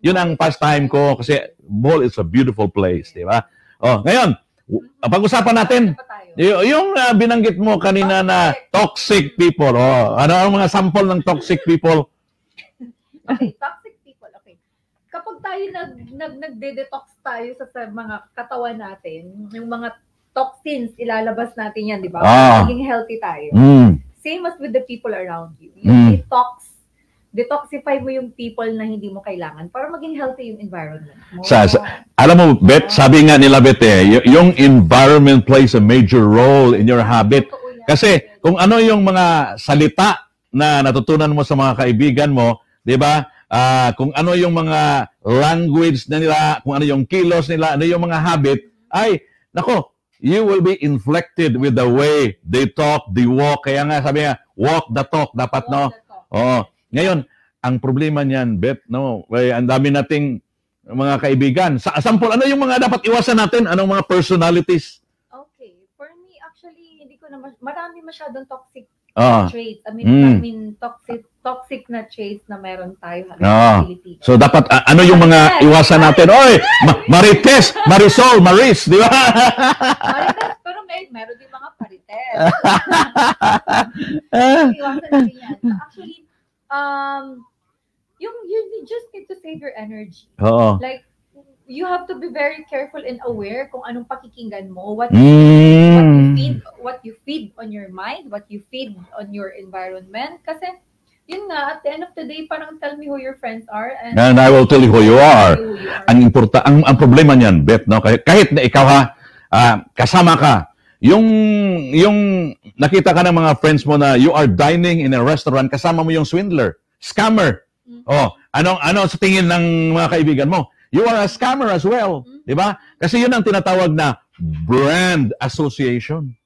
Speaker 1: Yun ang pastime ko kasi Bohol is a beautiful place, di ba? Oh, ngayon, pag-usapan natin? Y- yung ah, binanggit mo kanina na toxic people, oh, ano ang mga sample ng toxic people?
Speaker 2: Okay, toxic. Kapag tayo nag, nag, nagde-detox tayo sa, sa mga katawan natin, yung mga toxins, ilalabas natin yan, di ba?
Speaker 1: Ah.
Speaker 2: Maging healthy tayo.
Speaker 1: Mm.
Speaker 2: Same as with the people around you. You
Speaker 1: Mm.
Speaker 2: detox, detoxify mo yung people na hindi mo kailangan para maging healthy yung environment mo.
Speaker 1: Sa- sa- Alam mo, Bet, sabi nga nila, Bet, eh, yung environment plays a major role in your habit. Kasi kung ano yung mga salita na natutunan mo sa mga kaibigan mo, 'di ba? Ah, kung ano yung mga language na nila, kung ano yung kilos nila, ano yung mga habit, ay nako, you will be inflected with the way they talk, they walk. Kaya nga sabi nga, walk the talk dapat no.
Speaker 2: Walk talk.
Speaker 1: Oo. Ngayon, ang problema niyan, Bet, no, ay, ang dami nating mga kaibigan. Sa sample, ano yung mga dapat iwasan natin? Anong mga personalities?
Speaker 2: Okay. For me, actually, hindi ko na, mas- marami masyadong toxic
Speaker 1: Ah.
Speaker 2: traits. I mean,
Speaker 1: Mm.
Speaker 2: I mean, toxic, toxic na traits na meron tayo halos
Speaker 1: Ah.
Speaker 2: sa Pilipinas.
Speaker 1: So dapat a- ano yung mga iwasan natin? Oy, Ma- Marites, Marisol, Maris, di ba?
Speaker 2: Marites, pero may, meron din mga parites.
Speaker 1: Ah.
Speaker 2: Iwasan natin yan. So, actually, um, yung, you just need to save your energy.
Speaker 1: Oo.
Speaker 2: Like, you have to be very careful and aware kung anong pakikinggan mo, what what you
Speaker 1: Mm.
Speaker 2: feed, what you feed on your mind, what you feed on your environment. Kasi, yun nga, at the end of the day, parang tell me who your friends are. And,
Speaker 1: And I will tell you who you are.
Speaker 2: Who you are.
Speaker 1: Ang importa ang, ang problema niyan, Bet, no? Kahit, kahit na ikaw ha, ah, kasama ka, yung yung nakita ka ng mga friends mo na you are dining in a restaurant, kasama mo yung swindler, scammer.
Speaker 2: Mm.
Speaker 1: Oh, anong ano sa tingin ng mga kaibigan mo? You are a scammer as well,
Speaker 2: Mm.
Speaker 1: 'di ba? Kasi yun ang tinatawag na brand association.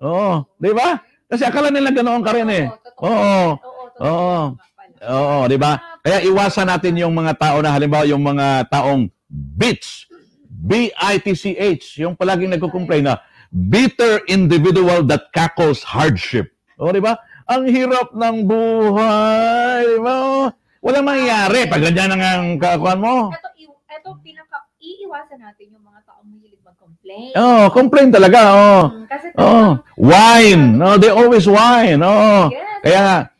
Speaker 1: Oo, 'di ba? Kasi akala nila ganoon ka rin eh. Oo.
Speaker 2: Oo, totoo.
Speaker 1: Oo. Oo, 'di ba? Kaya iwasan natin yung mga tao na halimbawa yung mga taong bitch, B-I-T-C-H, yung palaging nagko-complain na bitter individual that cackles hardship. O, di ba? Ang hirap ng buhay, di ba? Walang mangyayari pag ganyan ang ang kakuan mo.
Speaker 2: Ito, ito pinaka, iiwasan natin yung mga taong mahilig mag-complain.
Speaker 1: Oh, complain talaga, oh.
Speaker 2: Kasi
Speaker 1: Oh, wine. No, they always whine. Oh.
Speaker 2: yes,
Speaker 1: Kaya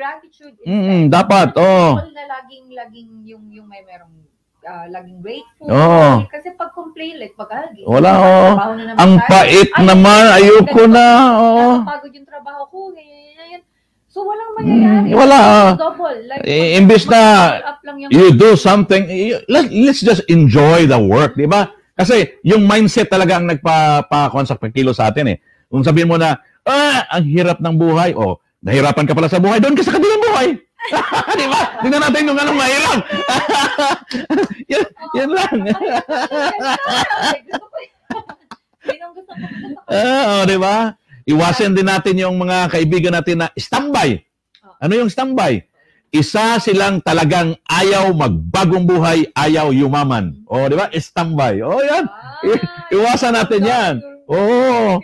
Speaker 2: gratitude.
Speaker 1: Mm,
Speaker 2: instead.
Speaker 1: dapat, oh.
Speaker 2: Na laging, laging, yung, yung may merong, ah, laging grateful.
Speaker 1: Oh.
Speaker 2: Kasi pag complain, like pag algi.
Speaker 1: Wala, oh.
Speaker 2: na
Speaker 1: ang
Speaker 2: tayo.
Speaker 1: pait
Speaker 2: Ay,
Speaker 1: naman, ayoko na. Oh.
Speaker 2: Nakapagod yung trabaho ko, ganyan, ganyan, ganyan. So, walang mangyayari.
Speaker 1: Mm, wala.
Speaker 2: Double. Like,
Speaker 1: Eh, imbis na you do something, you- let, let's just enjoy the work, di ba? Kasi yung mindset talaga ang nagpa-kuan sa pagkilo sa atin eh. Kung sabihin mo na, ah, ang hirap ng buhay, o, nahirapan ka pala sa buhay, doon ka sa kabilang buhay. [LAUGHS] di ba? Tingnan natin kung anong mahirap. [LAUGHS] yan, yan lang.
Speaker 2: Ko. [LAUGHS]
Speaker 1: Ah, di ba? Iwasan din natin yung mga kaibigan natin na standby. Ano yung standby? Isa silang talagang ayaw magbagong buhay, ayaw yumaman. O, di ba? Standby. O, yan. I- iwasan natin yan. Oo.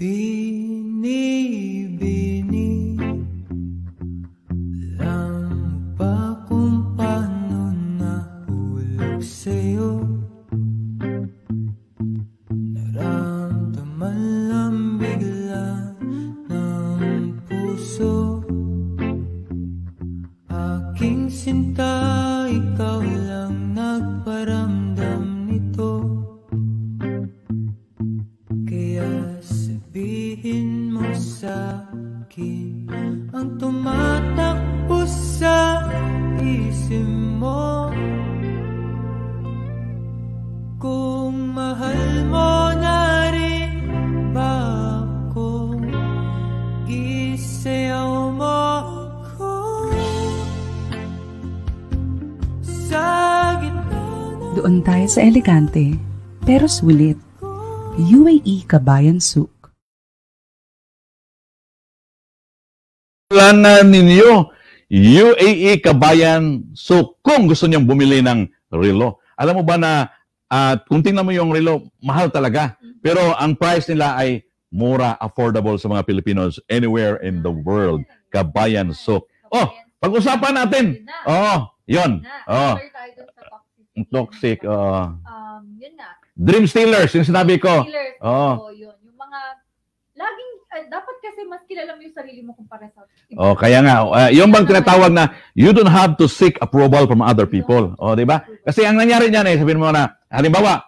Speaker 3: Binibini mo ba kung paano nahulog sa'yo? Naramdaman lang bigla puso Aking sinta, ikaw lang nagparamdam
Speaker 4: elegante, pero sulit. UAE Kabayan Souk.
Speaker 1: Planan ninyo, UAE Kabayan. So, kung gusto niyong bumili ng relo, alam mo ba na at kung tingnan mo yung relo, mahal talaga. Pero ang price nila ay mura, affordable sa mga Filipinos anywhere in the world. Kabayan Souk. Oh, pag-usapan natin. Oh, yon.
Speaker 2: Na,
Speaker 1: Oh, toxic. Oh.
Speaker 2: Um, yun na.
Speaker 1: Dream Stealers, yung sinabi ko.
Speaker 2: Steelers,
Speaker 1: Oo.
Speaker 2: oo, yun. Yung mga, laging, ay, dapat kasi mas kilala mo yung sarili mo kumpara sa iba.
Speaker 1: Oh, kaya nga, uh, yung bang tinatawag na you don't have to seek approval from other people. Oh, di ba? Kasi ang nangyari niyan eh, sabihin mo na, halimbawa,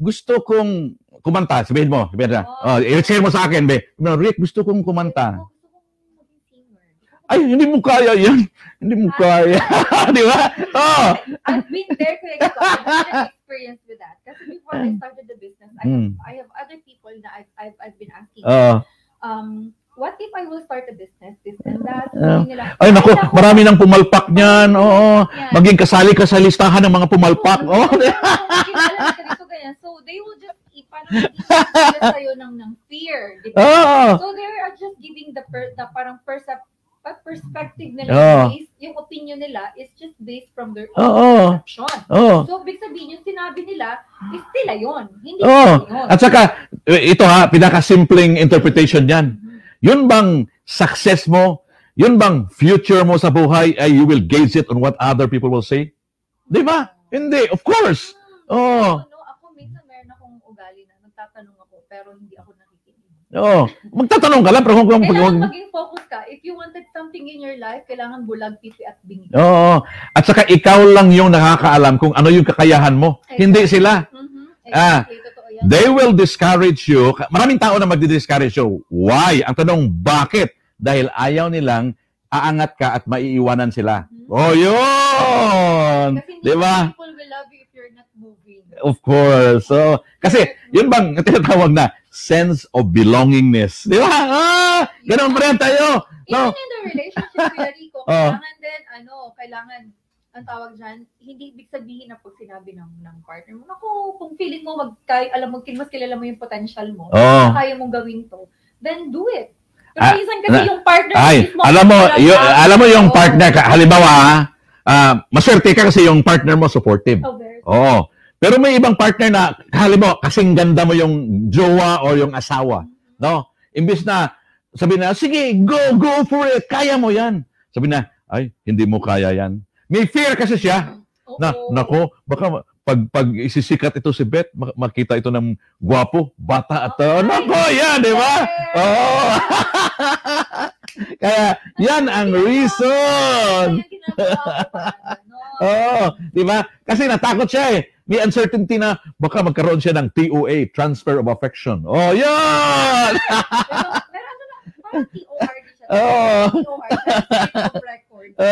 Speaker 1: gusto kong kumanta, sabihin mo, sabihin na, oh, i-share mo sa akin, be. Rick, gusto kong kumanta.
Speaker 2: Gusto kong maging singer.
Speaker 1: Ay, hindi mo kaya yan. Hindi mo kaya. [LAUGHS] di ba? Oh.
Speaker 2: I've been there, Kuya Kiko. I've had experience with that. Kasi before I started the business, I have,
Speaker 1: Mm.
Speaker 2: I have other people na I've, I've, I've been asking,
Speaker 1: Oh.
Speaker 2: um, what if I will start a business, this and that? Sabi nila,
Speaker 1: Ay, naku,
Speaker 2: naku,
Speaker 1: marami nang pumalpak niyan. Oo.
Speaker 2: yan.
Speaker 1: Maging kasali ka sa listahan ng mga pumalpak. Oh.
Speaker 2: Dito, ganyan. So, they will just, sila sa'yo ng, ng fear. [LAUGHS]
Speaker 1: Oh.
Speaker 2: So, they are just giving the, per, the parang percep, pa- perspective nila,
Speaker 1: Oo.
Speaker 2: based, yung opinion nila is just based from their own perception.
Speaker 1: Oh.
Speaker 2: So, big sabihin, yung sinabi nila, is sila yon Hindi
Speaker 1: Oh,
Speaker 2: yun.
Speaker 1: at saka, ito ha, pinaka-simpleng interpretation yan. Yun bang success mo, yun bang future mo sa buhay, ay you will gauge it on what other people will say? Di ba? Hindi, of course. Oh.
Speaker 2: Ano, ako minsan meron akong ugali na nagtatanong ako, pero hindi ako nakikinig.
Speaker 1: Oh, magtatanong ka lang, pero kung, kung,
Speaker 2: Kailangan
Speaker 1: kung,
Speaker 2: maging focus ka. If you wanted something in your life, kailangan bulag, pipi, at bingi.
Speaker 1: Oo. At saka ikaw lang yung nakakaalam kung ano yung kakayahan mo. Hindi sila.
Speaker 2: Mhm.
Speaker 1: Ah,
Speaker 2: Exactly, yan.
Speaker 1: They will discourage you. Maraming tao na magdi-discourage you. Why? Ang tanong, bakit? Dahil ayaw nilang aangat ka at maiiwanan sila. Oh, yun!
Speaker 2: Kasi
Speaker 1: Di ba?
Speaker 2: people will love you if you're not moving.
Speaker 1: Of course. So, kasi, yun bang tinatawag na sense of belongingness. Di ba? Ah, ganun pa rin tayo.
Speaker 2: Even
Speaker 1: No.
Speaker 2: in the relationship, Kuya Rico, [LAUGHS]
Speaker 1: Oh.
Speaker 2: kailangan din, ano, kailangan, ang tawag dyan, hindi ibig sabihin na pag sinabi ng, ng partner mo, naku, kung feeling mo, magkay, alam mo, mas kilala mo yung potential mo,
Speaker 1: Oh.
Speaker 2: kaya mong gawin to, then do it. Pero
Speaker 1: Ah,
Speaker 2: minsan kasi
Speaker 1: na-
Speaker 2: yung partner
Speaker 1: Ay,
Speaker 2: mismo,
Speaker 1: alam mo, yung, alam mo yung partner ka, halimbawa, ah, maswerte ka kasi yung partner mo supportive.
Speaker 2: Oh,
Speaker 1: Oo. Pero may ibang partner na, halimbawa, kasing ganda mo yung jowa o yung asawa. No? Imbis na, sabi na, sige, go, go for it. Kaya mo yan. Sabi na, ay, hindi mo kaya yan. May fear kasi siya. Na, nako, baka pag, pag isisikat ito si Beth, mak- makita ito ng gwapo, bata at, uh, nako, yan, di ba? Oo. [LAUGHS] Kaya, yan ang reason. [LAUGHS] Oo, di ba? Kasi natakot siya eh. May uncertainty na baka magkaroon siya ng TOA, Transfer of Affection. Oh, yun!
Speaker 2: Pero, pero [LAUGHS] ano na, parang TORD siya. [LAUGHS]
Speaker 1: Oo.
Speaker 2: TOR, Record. [LAUGHS]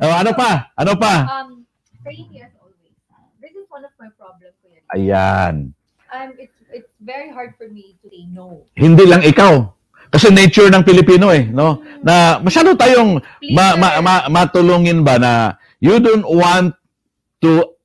Speaker 1: Oh, ano pa? Ano pa?
Speaker 2: Um, saying yes always. This is one of my problems, Kuya.
Speaker 1: Ayan.
Speaker 2: Um, it's it's very hard for me to say no.
Speaker 1: Hindi lang ikaw. Kasi nature ng Pilipino eh, no? Na masyado tayong ma, ma, ma, matulungin ba na you don't want to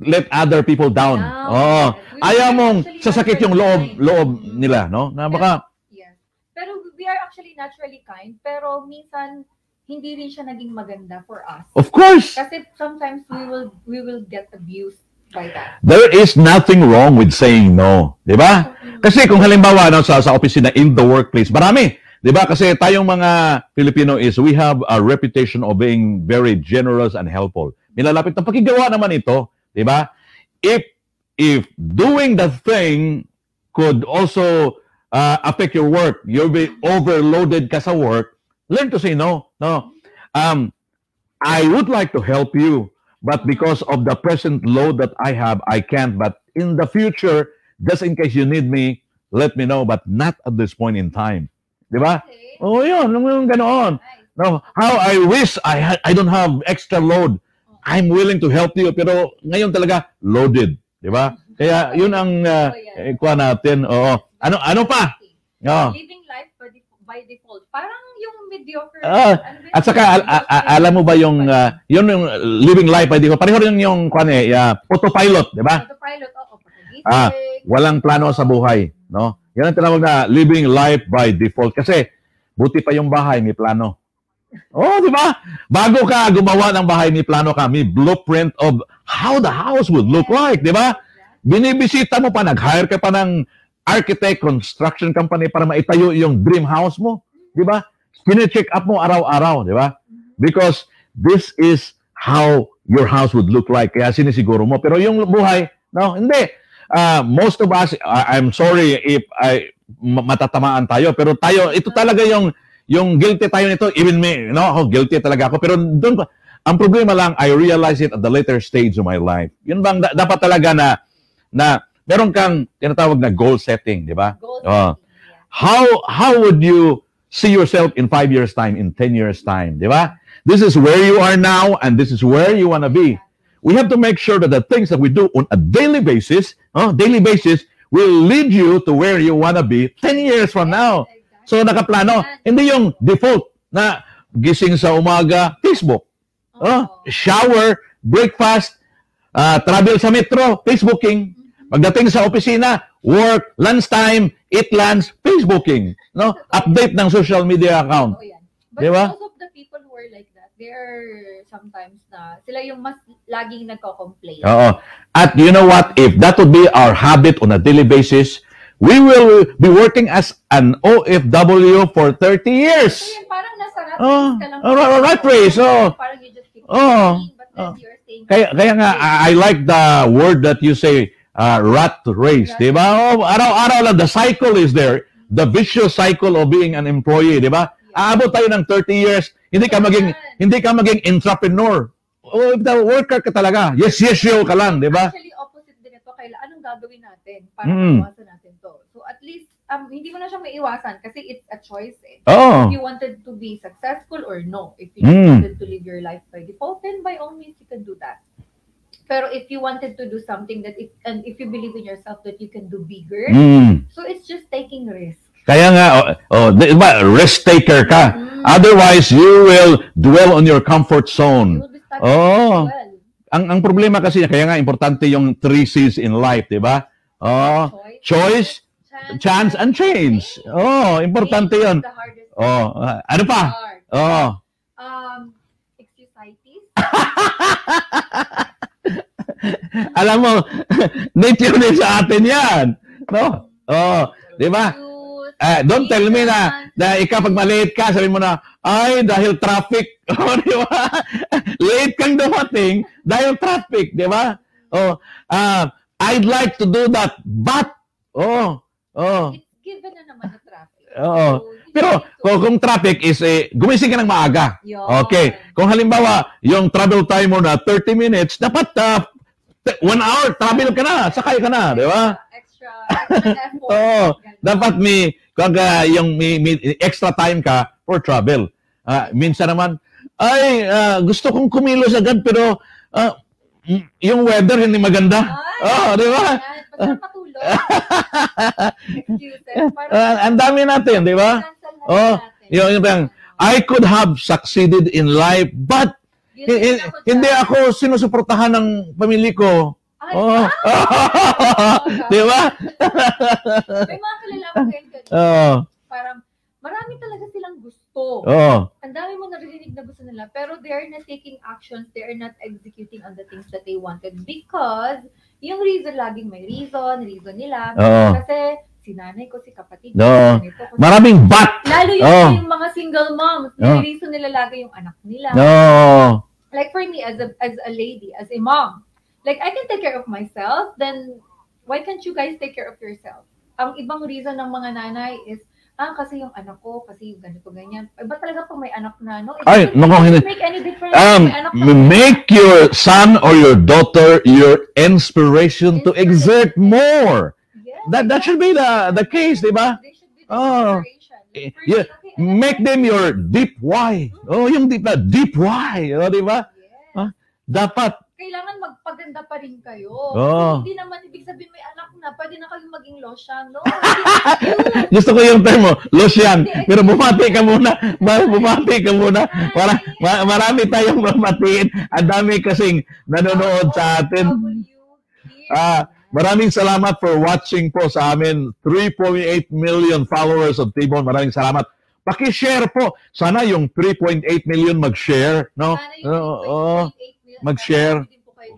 Speaker 1: let other people down. Oh,
Speaker 2: We
Speaker 1: ayaw mong sasakit yung loob
Speaker 2: kind.
Speaker 1: loob nila, no? Na baka
Speaker 2: Yes. Pero we are actually naturally kind, pero minsan hindi rin siya naging maganda for us.
Speaker 1: of course
Speaker 2: Kasi sometimes we will we will get abused by that.
Speaker 1: there is nothing wrong with saying no, 'di ba? Kasi kung halimbawa no, sa, sa opisina, in the workplace, marami. Di ba? Kasi tayong mga Filipino is we have a reputation of being very generous and helpful. Nilalapit na pakigawa naman ito. Di ba? If, if doing the thing could also uh, affect your work, you'll be overloaded ka sa work, learn to say no. No. Um, I would like to help you, but because of the present load that I have, I can't. But in the future, just in case you need me, let me know, but not at this point in time. Di ba?
Speaker 2: Okay.
Speaker 1: Oh, yun. Yung, ganoon. No, how I wish I ha- I don't have extra load. I'm willing to help you, pero ngayon talaga loaded, di ba? Kaya yun ang uh, eh, kuha natin. Oo. Ano ano pa? Oo.
Speaker 2: Living life by, def- by default. Parang yung mediocre. Ano yun?
Speaker 1: At saka al- a- a- alam mo ba yung uh, yun yung living life by default. Pareho rin yung kuha eh, uh, autopilot, di ba?
Speaker 2: Autopilot, oo. Pagkagising,
Speaker 1: Ah, Walang plano sa buhay, no? Yan ang tinawag na living life by default kasi buti pa yung bahay may plano. Oh, di ba? Bago ka gumawa ng bahay, may plano ka, may blueprint of how the house would look like, di ba? Binibisita mo pa, nag-hire ka pa ng architect, construction company para maitayo yung dream house mo, di ba? Kine-check up mo araw-araw, di ba? Because this is how your house would look like. Kaya sinisiguro mo. Pero yung buhay, no, hindi. Uh, most of us, I- I'm sorry if I ma- matatamaan tayo, pero tayo, ito talaga yung yung guilty tayo nito, even me, no, ako guilty talaga ako. Pero doon pa, ang problema lang, I realize it at the later stage of my life. Yun bang da- dapat talaga na na meron kang tinatawag na goal setting, di ba?
Speaker 2: Goal
Speaker 1: Oh.
Speaker 2: setting, yeah.
Speaker 1: How how would you see yourself in five years time, in 10 years time, di ba? This is where you are now and this is where you want to be. We have to make sure that the things that we do on a daily basis, oh, daily basis, will lead you to where you want to be 10 years from now. So nakaplano, hindi yung default na gising sa umaga, Facebook. Oh,
Speaker 2: Oo.
Speaker 1: shower, breakfast, ah, travel sa metro, Facebooking. Pagdating sa opisina, work, lunchtime, eat lunch, Facebooking. No? Update ng social media account.
Speaker 2: But
Speaker 1: Di ba?
Speaker 2: most of the people who are like that, they are sometimes na, sila yung mas laging nagko-complain.
Speaker 1: Oo. At you know what? If that would be our habit on a daily basis, we will be working as an OFW for 30 years.
Speaker 2: So parang nasa rat
Speaker 1: Oh,
Speaker 2: race ka lang.
Speaker 1: oh, ra- rat race, oh.
Speaker 2: Parang you just keep
Speaker 1: Oh,
Speaker 2: going, but then
Speaker 1: oh.
Speaker 2: you're.
Speaker 1: Kaya, kaya nga, I, I like the word that you say, uh, rat race. Di ba? Oh, araw-araw lang, the cycle is there. The vicious cycle of being an employee, di ba? Aabot tayo ng 30 years, hindi ka maging, hindi ka maging entrepreneur. Oh, the worker ka talaga. Yes, yes, yo ka lang, di ba?
Speaker 2: Actually, opposite din ito. Kaila, anong gagawin natin para
Speaker 1: Mm.
Speaker 2: natin at least, um, hindi mo na siya maiwasan kasi it's a choice eh.
Speaker 1: Oh.
Speaker 2: If you wanted to be successful or no. If you
Speaker 1: Mm.
Speaker 2: wanted to live your life by default, then by all means, you can do that. Pero if you wanted to do something that, if, and if you believe in yourself that you can do bigger,
Speaker 1: Mm.
Speaker 2: so it's just taking risk.
Speaker 1: Kaya nga, oh, oh, risk taker ka.
Speaker 2: Mm.
Speaker 1: Otherwise, you will dwell on your comfort zone. Oh.
Speaker 2: well.
Speaker 1: Ang ang problema kasi, kaya nga, importante yung three C's in life, di ba? Oh, choice, chance, and change. Oh, importante
Speaker 2: hardest
Speaker 1: Oh, ano pa? Oh,
Speaker 2: Um, exercises. [LAUGHS]
Speaker 1: alam mo, [LAUGHS] nature din sa atin yan. No? Oh, di ba? Eh, don't tell me na, na ikaw pag maliit ka, sabi mo na, ay, dahil traffic. [LAUGHS] Oh, di ba? Late kang dumating dahil traffic, di ba? Oh, ah, I'd like to do that, but, oh, oh,
Speaker 2: It's given na naman na traffic.
Speaker 1: Oo.
Speaker 2: So,
Speaker 1: Pero kung, kung traffic is, eh, gumising ka ng maaga.
Speaker 2: Yun.
Speaker 1: Okay. Kung halimbawa, yung travel time mo na 30 minutes, dapat uh, one hour, travel ka na, sakay ka na, di ba?
Speaker 2: Extra, extra effort. [LAUGHS]
Speaker 1: Oo. Dapat may, kung uh, yung may, may extra time ka for travel. Ah, minsan naman, ay, ah, gusto kong kumilos agad, pero mm, yung weather hindi maganda.
Speaker 2: Ay,
Speaker 1: Oh, di ba?
Speaker 2: matulog.
Speaker 1: Ah, ang dami natin, di ba? Oh, yun, yun bang, I could have succeeded in life, but hindi ako sinusuportahan ng pamilya ko.
Speaker 2: Ay,
Speaker 1: Oh.
Speaker 2: ah! [LAUGHS]
Speaker 1: Di ba?
Speaker 2: May mga kilala ko.
Speaker 1: Oo.
Speaker 2: Parang marami talaga silang gusto.
Speaker 1: Oo.
Speaker 2: Ang dami mo naririnig na gusto nila, pero they are not taking actions, they are not executing on the things that they wanted because yung reason laging may reason, reason nila.
Speaker 1: Oo.
Speaker 2: Kasi si nanay ko, si kapatid
Speaker 1: No.
Speaker 2: ko, ganito ko.
Speaker 1: Maraming bat.
Speaker 2: Lalo yung,
Speaker 1: Oh.
Speaker 2: yung mga single moms,
Speaker 1: Oh.
Speaker 2: nililiso nila lagi yung anak nila.
Speaker 1: No.
Speaker 2: Like for me, as a, as a lady, as a mom, like I can take care of myself, then why can't you guys take care of yourself? Ang ibang reason ng mga nanay is, ah, kasi yung anak ko, kasi yung ganito, ganyan. Eh, ba talaga pag may anak na, no? It
Speaker 1: Ay,
Speaker 2: doesn't
Speaker 1: hindi.
Speaker 2: make any difference.
Speaker 1: Um,
Speaker 2: May anak na-
Speaker 1: make your son or your daughter your inspiration to exert more.
Speaker 2: Yes,
Speaker 1: That that should be the the case, di ba?
Speaker 2: They should be the
Speaker 1: Oh.
Speaker 2: inspiration.
Speaker 1: Yeah,
Speaker 2: okay,
Speaker 1: Make them your deep why. Oh, yung deep na deep why, oh, di ba?
Speaker 2: yes.
Speaker 1: Ah. Dapat
Speaker 2: Kailangan magpaganda pa rin kayo.
Speaker 1: Oo.
Speaker 2: Hindi naman ibig sabihin may anak na, pwede na kayong maging losyang. No, [LAUGHS]
Speaker 1: gusto ko yung term mo, Lucian. Pero bumati ka muna. Bumati ka muna. Para, ma- marami tayong mamatiin. Ang dami kasing nanonood sa atin.
Speaker 2: W here.
Speaker 1: Ah, maraming salamat for watching po sa amin. 3.8 million followers of Tibon. Maraming salamat. Paki-share po. Sana yung 3.8 million mag-share, no?
Speaker 2: Sana yung
Speaker 1: Oo,
Speaker 2: 3.8
Speaker 1: oo.
Speaker 2: million,
Speaker 1: mag-share.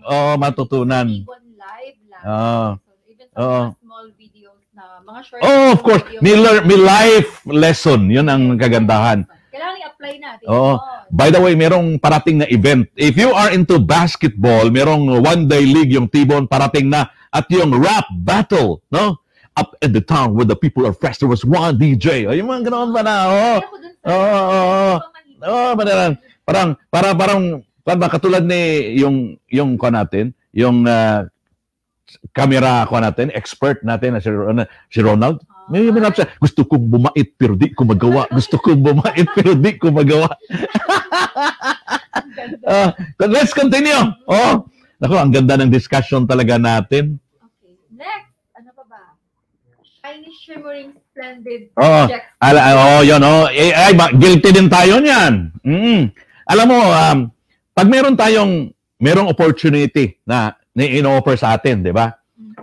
Speaker 1: Oo, matutunan.
Speaker 2: Live lang.
Speaker 1: Oo.
Speaker 2: So, even sa
Speaker 1: Oo.
Speaker 2: small videos na mga short
Speaker 1: Oh, of course. May, may life lesson. Yun ang kagandahan.
Speaker 2: Kailangan i-apply natin.
Speaker 1: Oo.
Speaker 2: yun.
Speaker 1: By the way, merong parating na event. If you are into basketball, merong one-day league yung Tibon parating na at yung rap battle, no? Up in the town where the people are fresh. There was one DJ. Oh, yung mga ganoon ba na? Oh. Oo, oo, oo. Oh, parang parang para parang ba, katulad ni yung yung ko natin, yung ah, camera ko natin, expert natin na si, na, si Ronald. May
Speaker 2: Ah.
Speaker 1: minap siya, gusto kong bumait pero di ko magawa. [LAUGHS] Gusto kong bumait pero di ko magawa. [LAUGHS] Ah, but let's continue. Oh, Nako, ang ganda ng discussion talaga natin.
Speaker 2: Okay. Next, ano pa ba? Shiny, shimmering, splendid projects.
Speaker 1: Ala, oh, yun, oh. Eh, ay, ba, guilty din tayo niyan. Mm. Alam mo, um, pag meron tayong, merong opportunity na ni-offer sa atin, di ba?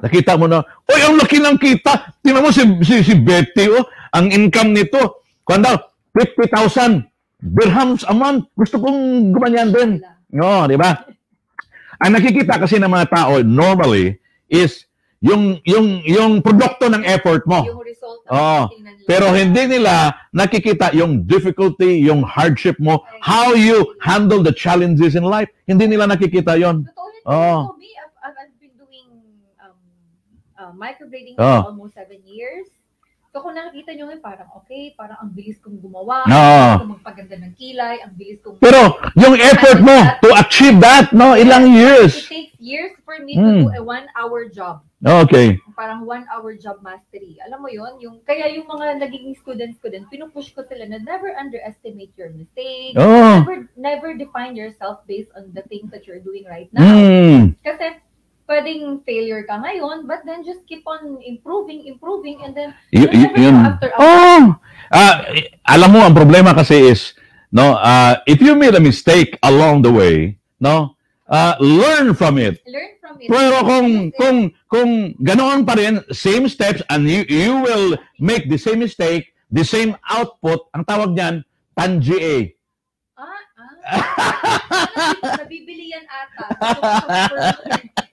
Speaker 1: Nakita mo na, oy, ang laki ng kita. Tingnan mo si, si, si Betty, oh, ang income nito, kung daw, 50,000 dirhams a month. Gusto kong gumanyan din. No, di ba? Ang nakikita kasi ng mga tao normally is yung yung yung produkto ng effort mo.
Speaker 2: Yung nila.
Speaker 1: Pero hindi nila nakikita yung difficulty, yung hardship mo, how you handle the challenges in life. Hindi nila nakikita yon.
Speaker 2: Me, I've, I've, been doing um, uh, microblading
Speaker 1: Oo.
Speaker 2: for almost seven years. So, kung nakikita nyo ngayon, parang okay, parang ang bilis kong gumawa,
Speaker 1: Oo.
Speaker 2: ang bilis kong magpaganda ng kilay, ang bilis kong...
Speaker 1: Pero yung effort mo to achieve that, no, ilang
Speaker 2: It
Speaker 1: years.
Speaker 2: takes years for me
Speaker 1: Hmm.
Speaker 2: to do a one-hour job.
Speaker 1: Okay.
Speaker 2: Parang one-hour job mastery. Alam mo yon yung Kaya yung mga nagiging students ko din, pinupush ko sila na never underestimate your mistakes.
Speaker 1: Oh.
Speaker 2: Never, never define yourself based on the things that you're doing right now.
Speaker 1: Mm.
Speaker 2: Kasi pwedeng failure ka ngayon, but then just keep on improving, improving, and then
Speaker 1: Y- y- yun.
Speaker 2: after
Speaker 1: Oh. Ah, eh, alam mo ang problema kasi is no, ah, if you made a mistake along the way, no, ah, learn from it.
Speaker 2: learn from it.
Speaker 1: Pero kung kung kung ganoon pa rin, same steps and you you will make the same mistake, the same output, ang tawag niyan, tangie.
Speaker 2: Ah, ah. [LAUGHS] Nabibili yan ata. [LAUGHS]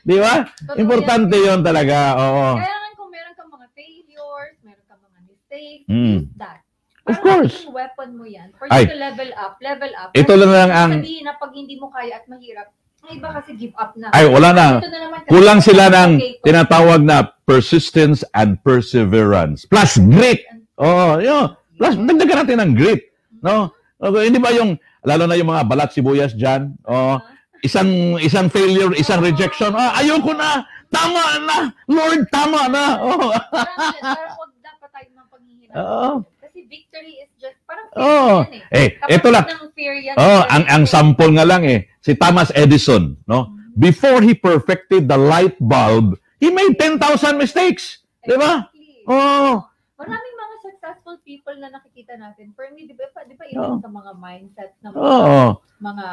Speaker 1: Di ba?
Speaker 2: Totoo
Speaker 1: Importante. 'yon talaga. Oo.
Speaker 2: Kaya nga kung meron kang mga failures, meron kang mga mistakes,
Speaker 1: Mm.
Speaker 2: that.
Speaker 1: Of
Speaker 2: Parang
Speaker 1: course.
Speaker 2: weapon mo yan for
Speaker 1: Ay.
Speaker 2: you to level up, level up.
Speaker 1: Ito lang lang ang-
Speaker 2: Sabihin na pag hindi mo kaya at mahirap, ang iba kasi give up na.
Speaker 1: Ay, wala na.
Speaker 2: Ito na naman kasi-
Speaker 1: Kulang sila ng tinatawag na persistence and perseverance. Plus grit. Oh, yun. Plus, dagdagan natin ng grit. No? Okay, hindi ba yung, lalo na yung mga balat sibuyas dyan, oh, isang isang failure, isang rejection, ah, ayoko na, tama na, Lord, tama na. Oh.
Speaker 2: Huwag dapat tayo ng paghihirap.
Speaker 1: Oo.
Speaker 2: Kasi victory is just, parang
Speaker 1: Oh.
Speaker 2: yan eh.
Speaker 1: Eh, ito lang. Oh, ang ang sample nga lang eh, si Thomas Edison, no? Before he perfected the light bulb, he made 10,000 mistakes. Di ba?
Speaker 2: Exactly.
Speaker 1: Oh.
Speaker 2: Maraming mga successful people na nakikita natin. For me, di ba, di ba even sa mga mindset ng mga,
Speaker 1: Oo.
Speaker 2: mga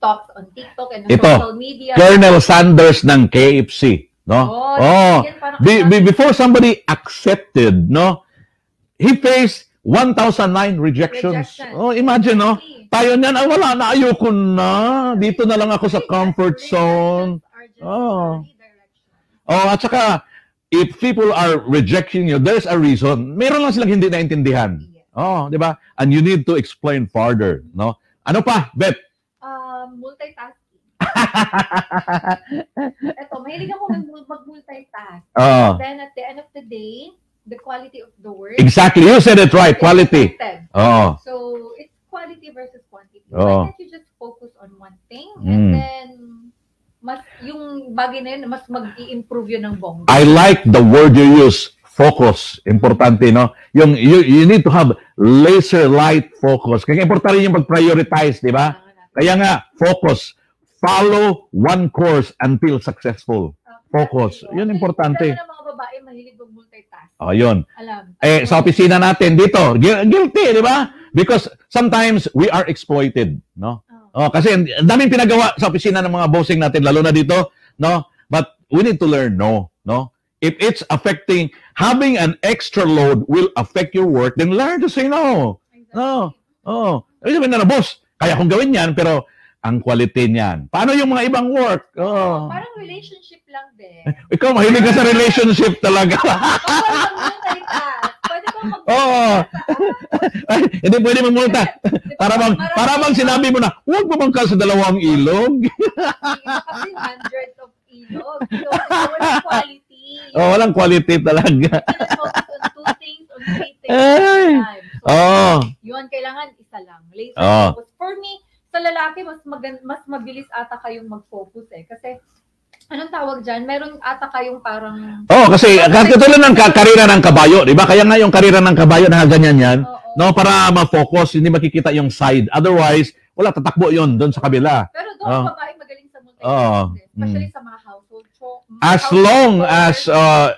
Speaker 2: talks on TikTok and
Speaker 1: Ito,
Speaker 2: social media.
Speaker 1: Colonel Sanders ng KFC, no?
Speaker 2: Oh,
Speaker 1: Oh. Be- be- before somebody accepted, no? He faced 1,009 rejections.
Speaker 2: Rejection.
Speaker 1: Oh, imagine, no? Tayo niyan, ay wala na, ayoko na. Dito na lang ako sa comfort zone. Oh. Oh, at saka, if people are rejecting you, there's a reason. Meron lang silang hindi naintindihan. Oh, di ba? And you need to explain further, no? Ano pa, Bet?
Speaker 2: Multitasking. [LAUGHS] Ito, mahilig ako mag- mag-multitask.
Speaker 1: oh,
Speaker 2: Then at the end of the day, the quality of the work
Speaker 1: exactly. You said it right. Quality. Oh,
Speaker 2: So, it's quality versus quantity.
Speaker 1: Oo.
Speaker 2: Why can't you just focus on one thing
Speaker 1: Mm.
Speaker 2: and then mas yung bagay na yun, mas mag-i-improve yun ng bongga.
Speaker 1: I like the word you use, focus. Importante, no? Yung, you, you need to have laser light focus. Kaya importante yung mag-prioritize, di ba? Kaya nga, focus. Follow one course until successful. Focus. Yun importante.
Speaker 2: Ng mga babae, mahilig mag-multitask.
Speaker 1: Oh, yun.
Speaker 2: Alam.
Speaker 1: Eh, sa opisina natin dito, gui- guilty, di ba? Because sometimes we are exploited, no?
Speaker 2: Oh.
Speaker 1: Oh, kasi daming pinagawa sa opisina ng mga bossing natin, lalo na dito, no? But we need to learn no, no? If it's affecting, having an extra load will affect your work, then learn to say no.
Speaker 2: Exactly.
Speaker 1: No. Oh, ay sabihin na na, boss, kaya kong gawin yan, pero ang quality niyan. Paano yung mga ibang work? Oh.
Speaker 2: Parang relationship lang din. [LAUGHS]
Speaker 1: Ikaw, mahilig ka sa relationship talaga. [LAUGHS]
Speaker 2: Bang
Speaker 1: Oo. Ay, hindi pwede mamulta. Para bang, para bang sinabi mo na, huwag mamangkal sa dalawang ilog.
Speaker 2: Kasi hundreds of ilog. So, walang quality.
Speaker 1: oh, walang quality talaga.
Speaker 2: Two things, on
Speaker 1: Ay.
Speaker 2: So,
Speaker 1: Oh.
Speaker 2: yun, kailangan isa lang. Laser
Speaker 1: Oh.
Speaker 2: focus. For me, sa lalaki, mas magan- mas mabilis ata kayong mag-focus eh. Kasi, anong tawag dyan? Meron ata kayong parang...
Speaker 1: Oh, kasi katulad ng ka- karera ng kabayo, di ba? Kaya nga yung karera ng kabayo na ganyan yan,
Speaker 2: Oo.
Speaker 1: no, para ma-focus, hindi makikita yung side. Otherwise, wala, tatakbo yon doon sa kabila.
Speaker 2: Pero doon,
Speaker 1: Oh.
Speaker 2: babae magaling sa multitasking.
Speaker 1: Oh.
Speaker 2: Especially
Speaker 1: Mm.
Speaker 2: sa mga household chores.
Speaker 1: As long as uh,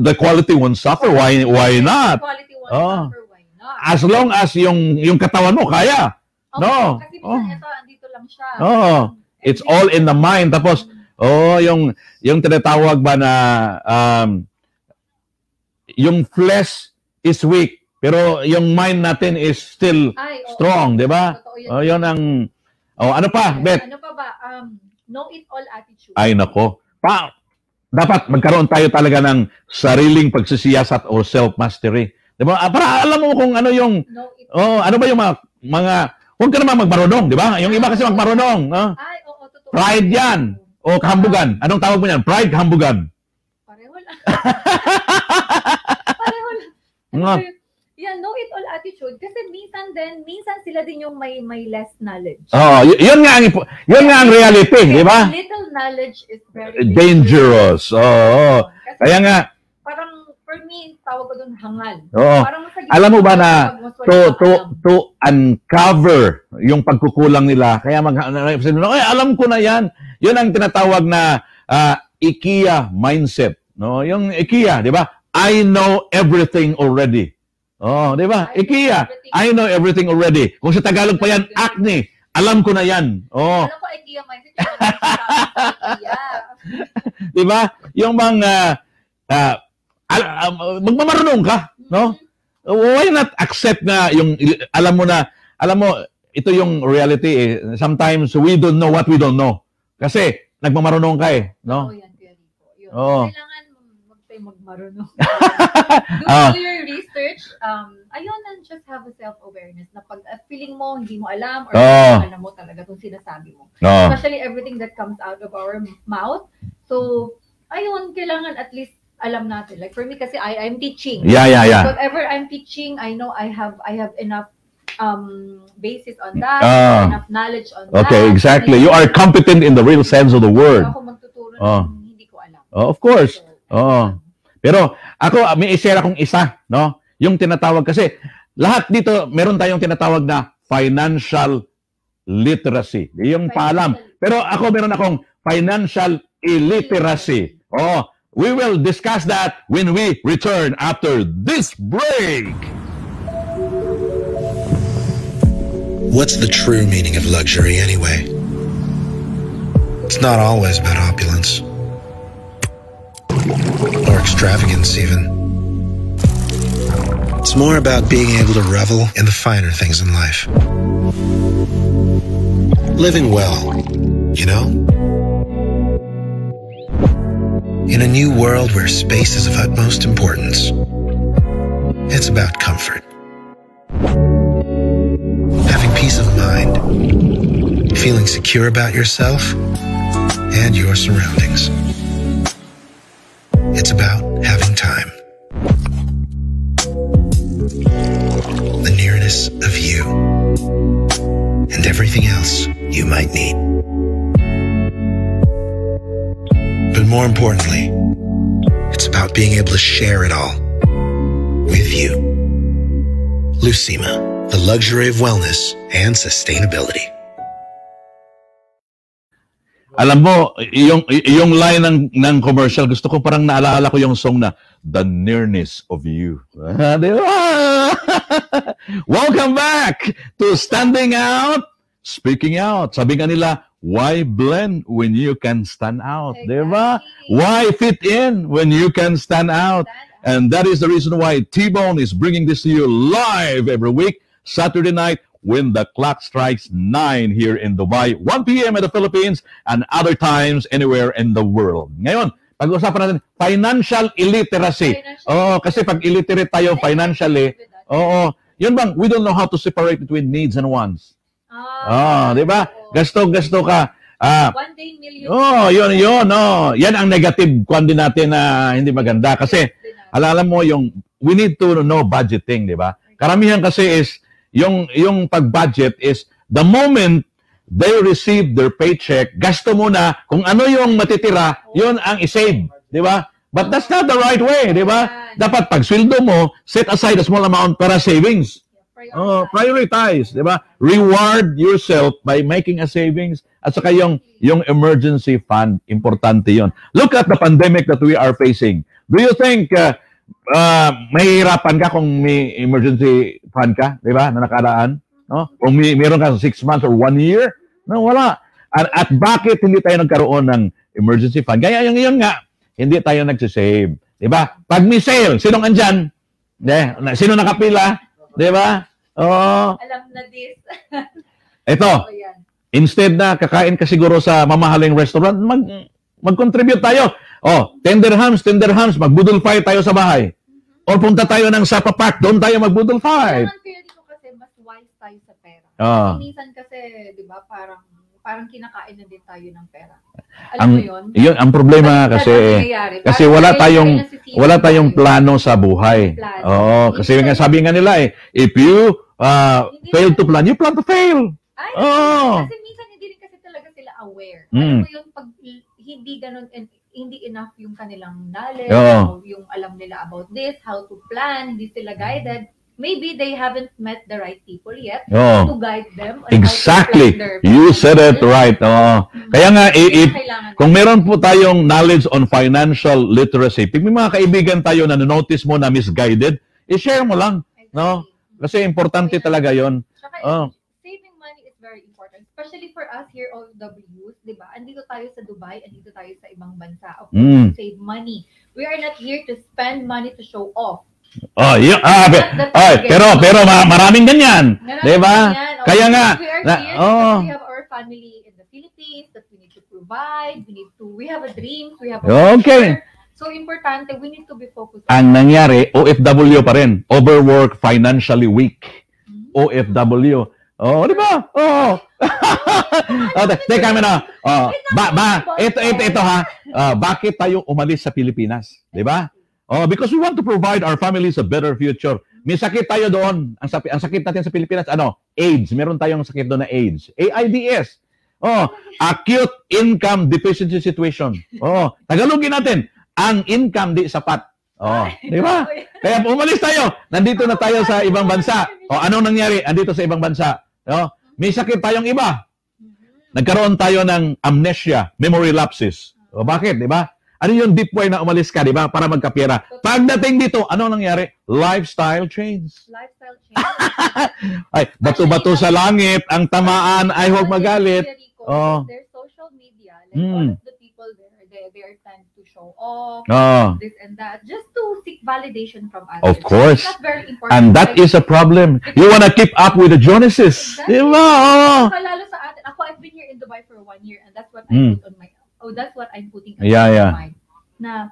Speaker 1: the quality won't suffer, why why not?
Speaker 2: Quality
Speaker 1: Oh.
Speaker 2: why not?
Speaker 1: As long as yung yung katawan mo kaya.
Speaker 2: Okay,
Speaker 1: no.
Speaker 2: Kasi
Speaker 1: Oh.
Speaker 2: ito, andito lang siya.
Speaker 1: Oh. It's all in the mind. Tapos, oh, yung yung tinatawag ba na um, yung flesh is weak, pero yung mind natin is still
Speaker 2: Ay, oo.
Speaker 1: strong, di ba? Oh, yun ang Oh, ano pa, Bet?
Speaker 2: Ano pa ba? Um, know-it-all attitude.
Speaker 1: Ay nako. Pa dapat magkaroon tayo talaga ng sariling pagsisiyasat o self-mastery. Di ba? Ah, Para alam mo kung ano yung
Speaker 2: Know-it-all.
Speaker 1: oh, ano ba yung mga mga huwag ka naman magmarunong, di ba? Yung iba kasi magmarunong, no?
Speaker 2: Ay, oo, totoo.
Speaker 1: Pride yan. O kahambugan. Anong tawag mo yan? Pride, kahambugan.
Speaker 2: Pareho lang. [LAUGHS] Pareho lang. Ano, Yeah, know-it-all attitude. Kasi minsan din, minsan sila din yung may may less knowledge.
Speaker 1: Oh, y- yun nga ang yun nga ang reality, di ba?
Speaker 2: Little knowledge is very
Speaker 1: Dangerous. Oo. Oh,
Speaker 2: Kasi
Speaker 1: Kaya nga,
Speaker 2: parang, for me, tawag ko doon hangal.
Speaker 1: Oo.
Speaker 2: Parang
Speaker 1: Alam mo ba na to to to uncover yung pagkukulang nila. Kaya mag ay alam ko na 'yan. 'Yun ang tinatawag na ah, IKEA mindset, no? Yung IKEA, 'di ba? I know everything already. Oh, 'di ba?
Speaker 2: I
Speaker 1: IKEA. I know everything already. Kung sa Tagalog pa 'yan, acne. Alam ko na 'yan. Oh,
Speaker 2: Alam ko, idea mindset. [LAUGHS]
Speaker 1: 'di ba? Yung mga ah, magmamarunong ka, no? why not accept na yung alam mo na alam mo ito yung reality eh. sometimes we don't know what we don't know kasi nagmamarunong ka eh no
Speaker 2: Oo, yan, Kuya Rico. Yun. Kailangan mag tayo magmarunong. do, [LAUGHS]
Speaker 1: Ah.
Speaker 2: your research. Um, ayun, and just have a self-awareness na pag at feeling mo, hindi mo alam, or
Speaker 1: Oo.
Speaker 2: alam mo talaga itong sinasabi mo.
Speaker 1: no
Speaker 2: Especially everything that comes out of our mouth. So, ayun, kailangan at least alam natin. Like for me kasi I I'm teaching.
Speaker 1: yeah yeah yeah
Speaker 2: Whatever I'm teaching, I know I have I have enough um basis on that,
Speaker 1: Ah.
Speaker 2: enough knowledge on that.
Speaker 1: okay exactly you are competent in the real sense of the word
Speaker 2: Ako magtuturo
Speaker 1: Oh.
Speaker 2: ng hindi ko alam.
Speaker 1: oh, of course
Speaker 2: So,
Speaker 1: oh pero ako ah, may i-share akong isa no yung tinatawag kasi lahat dito meron tayong tinatawag na financial literacy yung paalam Pero ako meron akong financial illiteracy. Oh, we will discuss that when we return after this break.
Speaker 5: What's the true meaning of luxury anyway? It's not always about opulence. Or extravagance, even. It's more about being able to revel in the finer things in life. Living well, you know? In a new world where space is of utmost importance, it's about comfort. Having peace of mind, feeling secure about yourself and your surroundings. It's about having More importantly, it's about being able to share it all with you. Lucima, the luxury of wellness and sustainability.
Speaker 1: Alam mo, yung yung line ng ng commercial, gusto ko parang naalala ko yung song na The Nearness of You. Ah? [LAUGHS] Welcome back to Standing Out, Speaking Out. Sabi nga nila, why blend when you can stand out? Di ba?
Speaker 2: Exactly.
Speaker 1: Why fit in when you can stand out? And that is the reason why T-Bone is bringing this to you live every week, Saturday night, when the clock strikes 9 here in Dubai, 1 p.m. in the Philippines, and other times anywhere in the world. Ngayon, pag-usapan natin, financial illiteracy.
Speaker 2: Financial
Speaker 1: Oo, kasi pag illiterate tayo financially, oo, yun bang, we don't know how to separate between needs and wants. Ah, di ba? Gasto-gasto ka. Ah,
Speaker 2: One day million.
Speaker 1: Oh, yun, yun, oh. Yan ang negative kwan din natin na hindi maganda. Kasi, alam mo yung, we need to know budgeting, di ba? Karamihan kasi is, yung, yung pag-budget is, the moment they receive their paycheck, gasto muna, kung ano yung matitira, yun ang isave, di ba? But that's not the right way, di ba? Dapat pag sweldo mo, set aside a small amount para savings. Oh, prioritize, 'di ba? Reward yourself by making a savings at saka yung yung emergency fund, importante 'yon. Look at the pandemic that we are facing. Do you think uh, uh, mahihirapan ka kung may emergency fund ka, 'di ba? Na nakaraan, no? Kung may meron ka 6 months or 1 year, no, wala. At, at bakit hindi tayo nagkaroon ng emergency fund? Kaya yung yun nga, hindi tayo nagsisave, 'di ba? Pag may sale, sinong andyan? De, sino nakapila? 'Di ba? Oo.
Speaker 2: Alam na this. [LAUGHS]
Speaker 1: Ito,
Speaker 2: Oh, yan.
Speaker 1: instead na kakain ka siguro sa mamahaling restaurant, mag mag-contribute tayo. Oh, tender hams, tender hams, magbudol fight tayo sa bahay. Or punta tayo ng Sapa Park, doon tayo magbudol fight.
Speaker 2: Naman kaya dito kasi mas wise tayo sa pera.
Speaker 1: Ah.
Speaker 2: Minsan kasi, di ba, parang parang kinakain na din tayo ng pera. Alam
Speaker 1: Ang
Speaker 2: mo yun?
Speaker 1: yun ang problema
Speaker 2: That's-
Speaker 1: kasi
Speaker 2: that's ang nangyayari.
Speaker 1: kasi wala
Speaker 2: tayo
Speaker 1: tayong wala tayong
Speaker 2: tayo.
Speaker 1: plano sa buhay.
Speaker 2: Plano.
Speaker 1: Oo, kasi nga sabi nga nila eh, if you uh,
Speaker 2: Hindi
Speaker 1: fail to plan, you plan to fail.
Speaker 2: Ay,
Speaker 1: Oo.
Speaker 2: kasi minsan hindi rin kasi talaga sila aware.
Speaker 1: Mm.
Speaker 2: Alam mo yun, pag hindi ganun, and hindi enough yung kanilang knowledge,
Speaker 1: Oo.
Speaker 2: o yung alam nila about this, how to plan, hindi sila guided, maybe they haven't met the right people yet
Speaker 1: Oo.
Speaker 2: to guide them on
Speaker 1: Oh. Exactly.
Speaker 2: how to
Speaker 1: You said it right. Oo. Kaya nga, i- if, Kung meron po tayong knowledge on financial literacy, pag may mga kaibigan tayo na notice mo na misguided, i-share mo lang. No? Kasi importante talaga yon. Oh.
Speaker 2: saving money is very important. Especially for us here, OFWs, di ba? Andito tayo sa Dubai, andito tayo sa ibang bansa. Of course,
Speaker 1: Mm.
Speaker 2: save money. We are not here to spend money to show off.
Speaker 1: Oh, yun. Ah, pe-
Speaker 2: okay.
Speaker 1: pero pero ma- maraming ganyan. 'Di ba?
Speaker 2: Oh,
Speaker 1: Kaya nga na, oh,
Speaker 2: we have our family in the Philippines that we need to provide. We need to, we have a dream. We have a
Speaker 1: Okay.
Speaker 2: future. So, importante, we need to be focused.
Speaker 1: ang nangyari, OFW pa rin. Overwork, financially weak.
Speaker 2: Mm.
Speaker 1: OFW. Oh, di ba? Oh. [LAUGHS] oh, te- teka muna. Oh, ba, ba, ito, ito, ito ha. Ah, bakit tayo umalis sa Pilipinas? Di ba? Oh, because we want to provide our families a better future. May sakit tayo doon. Ang, sapi, ang sakit natin sa Pilipinas, ano? AIDS. Meron tayong sakit doon na AIDS. AIDS. Oh, acute income deficiency situation. Oh, Tagalogin natin. Ang income di sapat. Oh, di ba? [LAUGHS] Kaya umalis tayo. Nandito na tayo sa ibang bansa. O anong nangyari? Andito sa ibang bansa. No? May sakit tayong iba. Nagkaroon tayo ng amnesia, memory lapses. O bakit, di ba? Ano yung deep way na umalis ka, di ba? Para magkapira. Pagdating dito, ano nangyari? Lifestyle change.
Speaker 2: Lifestyle change. [LAUGHS]
Speaker 1: Ay, bato-bato sa langit, ang tamaan ay huwag magalit. Oh.
Speaker 2: Their social media, like
Speaker 1: Mm.
Speaker 2: all of the people there, they, they are tend to show off,
Speaker 1: Oh.
Speaker 2: this and that, just to seek validation from others.
Speaker 1: Of course.
Speaker 2: That's very important.
Speaker 1: And that
Speaker 2: Like,
Speaker 1: is a problem. You wanna keep up with the Joneses. Di ba? Oo.
Speaker 2: Saka lalo sa atin, ako, I've been here in Dubai for one year and that's what
Speaker 1: Mm.
Speaker 2: I put on my, oh, that's what I'm putting
Speaker 1: Yeah,
Speaker 2: my
Speaker 1: yeah.
Speaker 2: mind. na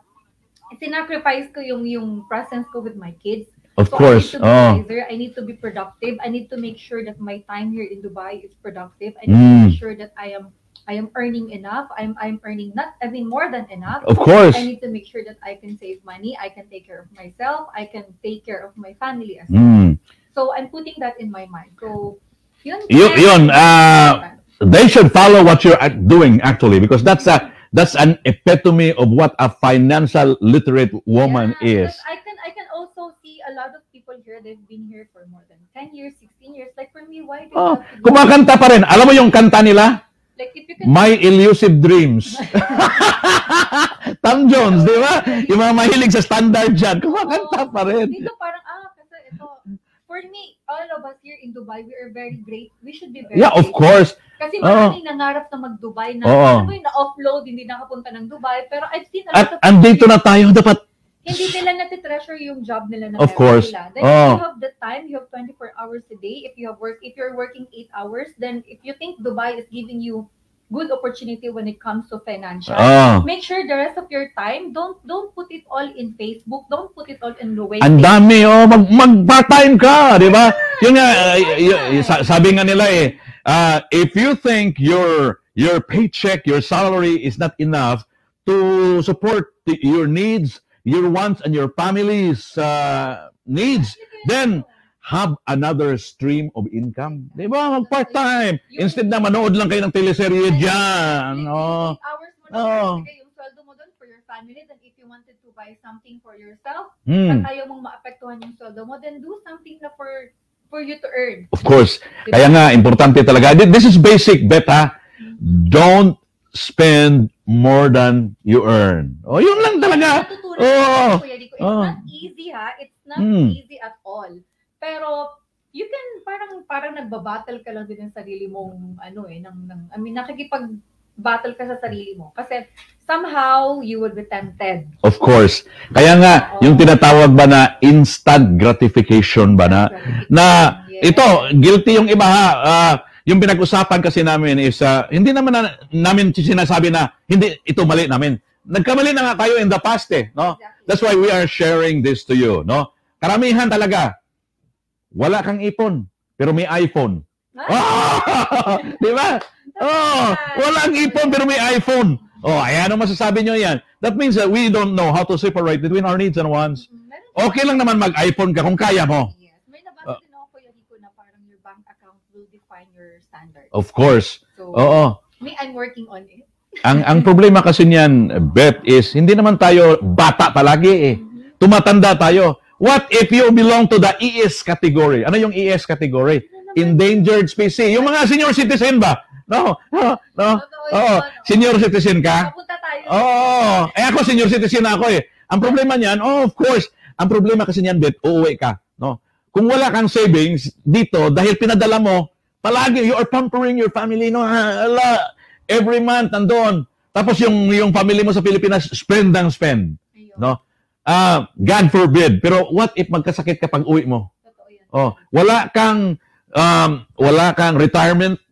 Speaker 2: sinacrifice ko yung yung presence ko with my kids.
Speaker 1: Of
Speaker 2: so
Speaker 1: course.
Speaker 2: I need to be
Speaker 1: Oh.
Speaker 2: wiser. I need to be productive. I need to make sure that my time here in Dubai is productive. I need to
Speaker 1: Mm.
Speaker 2: make sure that I am I am earning enough. I'm I'm earning not I mean more than enough.
Speaker 1: Of course.
Speaker 2: I need to make sure that I can save money. I can take care of myself. I can take care of my family as well.
Speaker 1: Mm.
Speaker 2: So I'm putting that in my mind. So yun.
Speaker 1: Yun- yun, ah, They should follow what you're doing actually because that's a that's an epitome of what a financial literate woman
Speaker 2: Yeah,
Speaker 1: is.
Speaker 2: I can I can also see a lot of people here. They've been here for more than ten years, sixteen years. Like for me, why? Do
Speaker 1: Oh, kumakanta pa rin. Alam mo yung kanta nila?
Speaker 2: Like if you can.
Speaker 1: My Elusive Dreams. [LAUGHS] [LAUGHS] Tom Jones, di ba? Yung mga mahilig sa standard dyan, kumakanta pa rin.
Speaker 2: Dito parang ah kasi ito. For me, all of us here in Dubai, we are very great. We should be very.
Speaker 1: Yeah, of
Speaker 2: grateful.
Speaker 1: course.
Speaker 2: Kasi maraming nangarap na mag-Dubai na
Speaker 1: Oo.
Speaker 2: ano ba yung na-offload, hindi nakapunta ng Dubai. Pero I've seen a lot
Speaker 1: At andito na tayo, dapat
Speaker 2: hindi nila natitreasure yung job nila na
Speaker 1: Of course.
Speaker 2: Nila. Then
Speaker 1: Oh.
Speaker 2: if you have the time, you have 24 hours a day. If you have work, if you're working 8 hours, then if you think Dubai is giving you good opportunity when it comes to financial,
Speaker 1: Ah.
Speaker 2: make sure the rest of your time don't don't put it all in Facebook, don't put it all in the way.
Speaker 1: Ang dami, oh, mag, mag part-time ka, di ba? Yun nga, uh, y- y- sa- sabi nga nila eh, uh, if you think your your paycheck, your salary is not enough to support the, your needs, your wants, and your family's uh, needs, then have another stream of income. Di ba? Mag part-time. Instead na manood lang kayo ng teleserye dyan. Oh.
Speaker 2: hours mo ibigay yung sweldo mo doon for your family, then if you wanted to buy something for yourself,
Speaker 1: Hmm.
Speaker 2: at ayaw mong maapektuhan yung sweldo mo, then do something na for for you to earn.
Speaker 1: Of course.
Speaker 2: Diba?
Speaker 1: Kaya nga, importante talaga. This is basic, bet ha. Don't spend more than you earn. O, yun lang talaga.
Speaker 2: Natutunan
Speaker 1: Oo.
Speaker 2: ko, Kuya Rico. It's
Speaker 1: Oo.
Speaker 2: not easy ha. It's not
Speaker 1: Mm.
Speaker 2: easy at all. Pero you can parang parang nagbabattle ka lang din ng sarili mong ano eh ng, ng I mean nakikipag battle ka sa sarili mo kasi somehow you will be tempted.
Speaker 1: Of course. Kaya nga, yung tinatawag ba na instant gratification ba na, na
Speaker 2: Yes.
Speaker 1: ito, guilty yung iba ha. Ah, yung pinag-usapan kasi namin is, ah, hindi naman na, namin sinasabi na, hindi, ito mali namin. Nagkamali na nga tayo in the past eh, no?
Speaker 2: Exactly.
Speaker 1: That's why we are sharing this to you, no? Karamihan talaga, wala kang ipon, pero may iPhone. Ah! [LAUGHS] Di ba? Oh, walang ipon, pero may iPhone. Oh, ayan ang masasabi nyo yan. That means that we don't know how to separate between our needs and wants.
Speaker 2: Meron
Speaker 1: Okay lang naman mag-iPhone ka kung kaya mo.
Speaker 2: Yes. May nabasa din ako Kuya Rico na parang your bank account will define your standard.
Speaker 1: Of course.
Speaker 2: So,
Speaker 1: Oo.
Speaker 2: me, I'm working on it.
Speaker 1: Ang ang problema kasi niyan, Beth, is hindi naman tayo bata palagi eh. Tumatanda tayo. What if you belong to the ES category? Ano yung ES category? Endangered species. Yung mga senior citizen ba? No, no, no. Oo. Senior citizen ka?
Speaker 2: Papunta tayo.
Speaker 1: Oo. Eh ako senior citizen ako eh. Ang problema niyan, oh, of course, ang problema kasi niyan, Beth, uuwi ka, no? Kung wala kang savings dito dahil pinadala mo, palagi you are pampering your family, no? Ala, every month nandoon. Tapos yung yung family mo sa Pilipinas spend ang spend, no? Ah, God forbid. Pero what if magkasakit ka pag uwi mo? Oh, wala kang um, wala kang retirement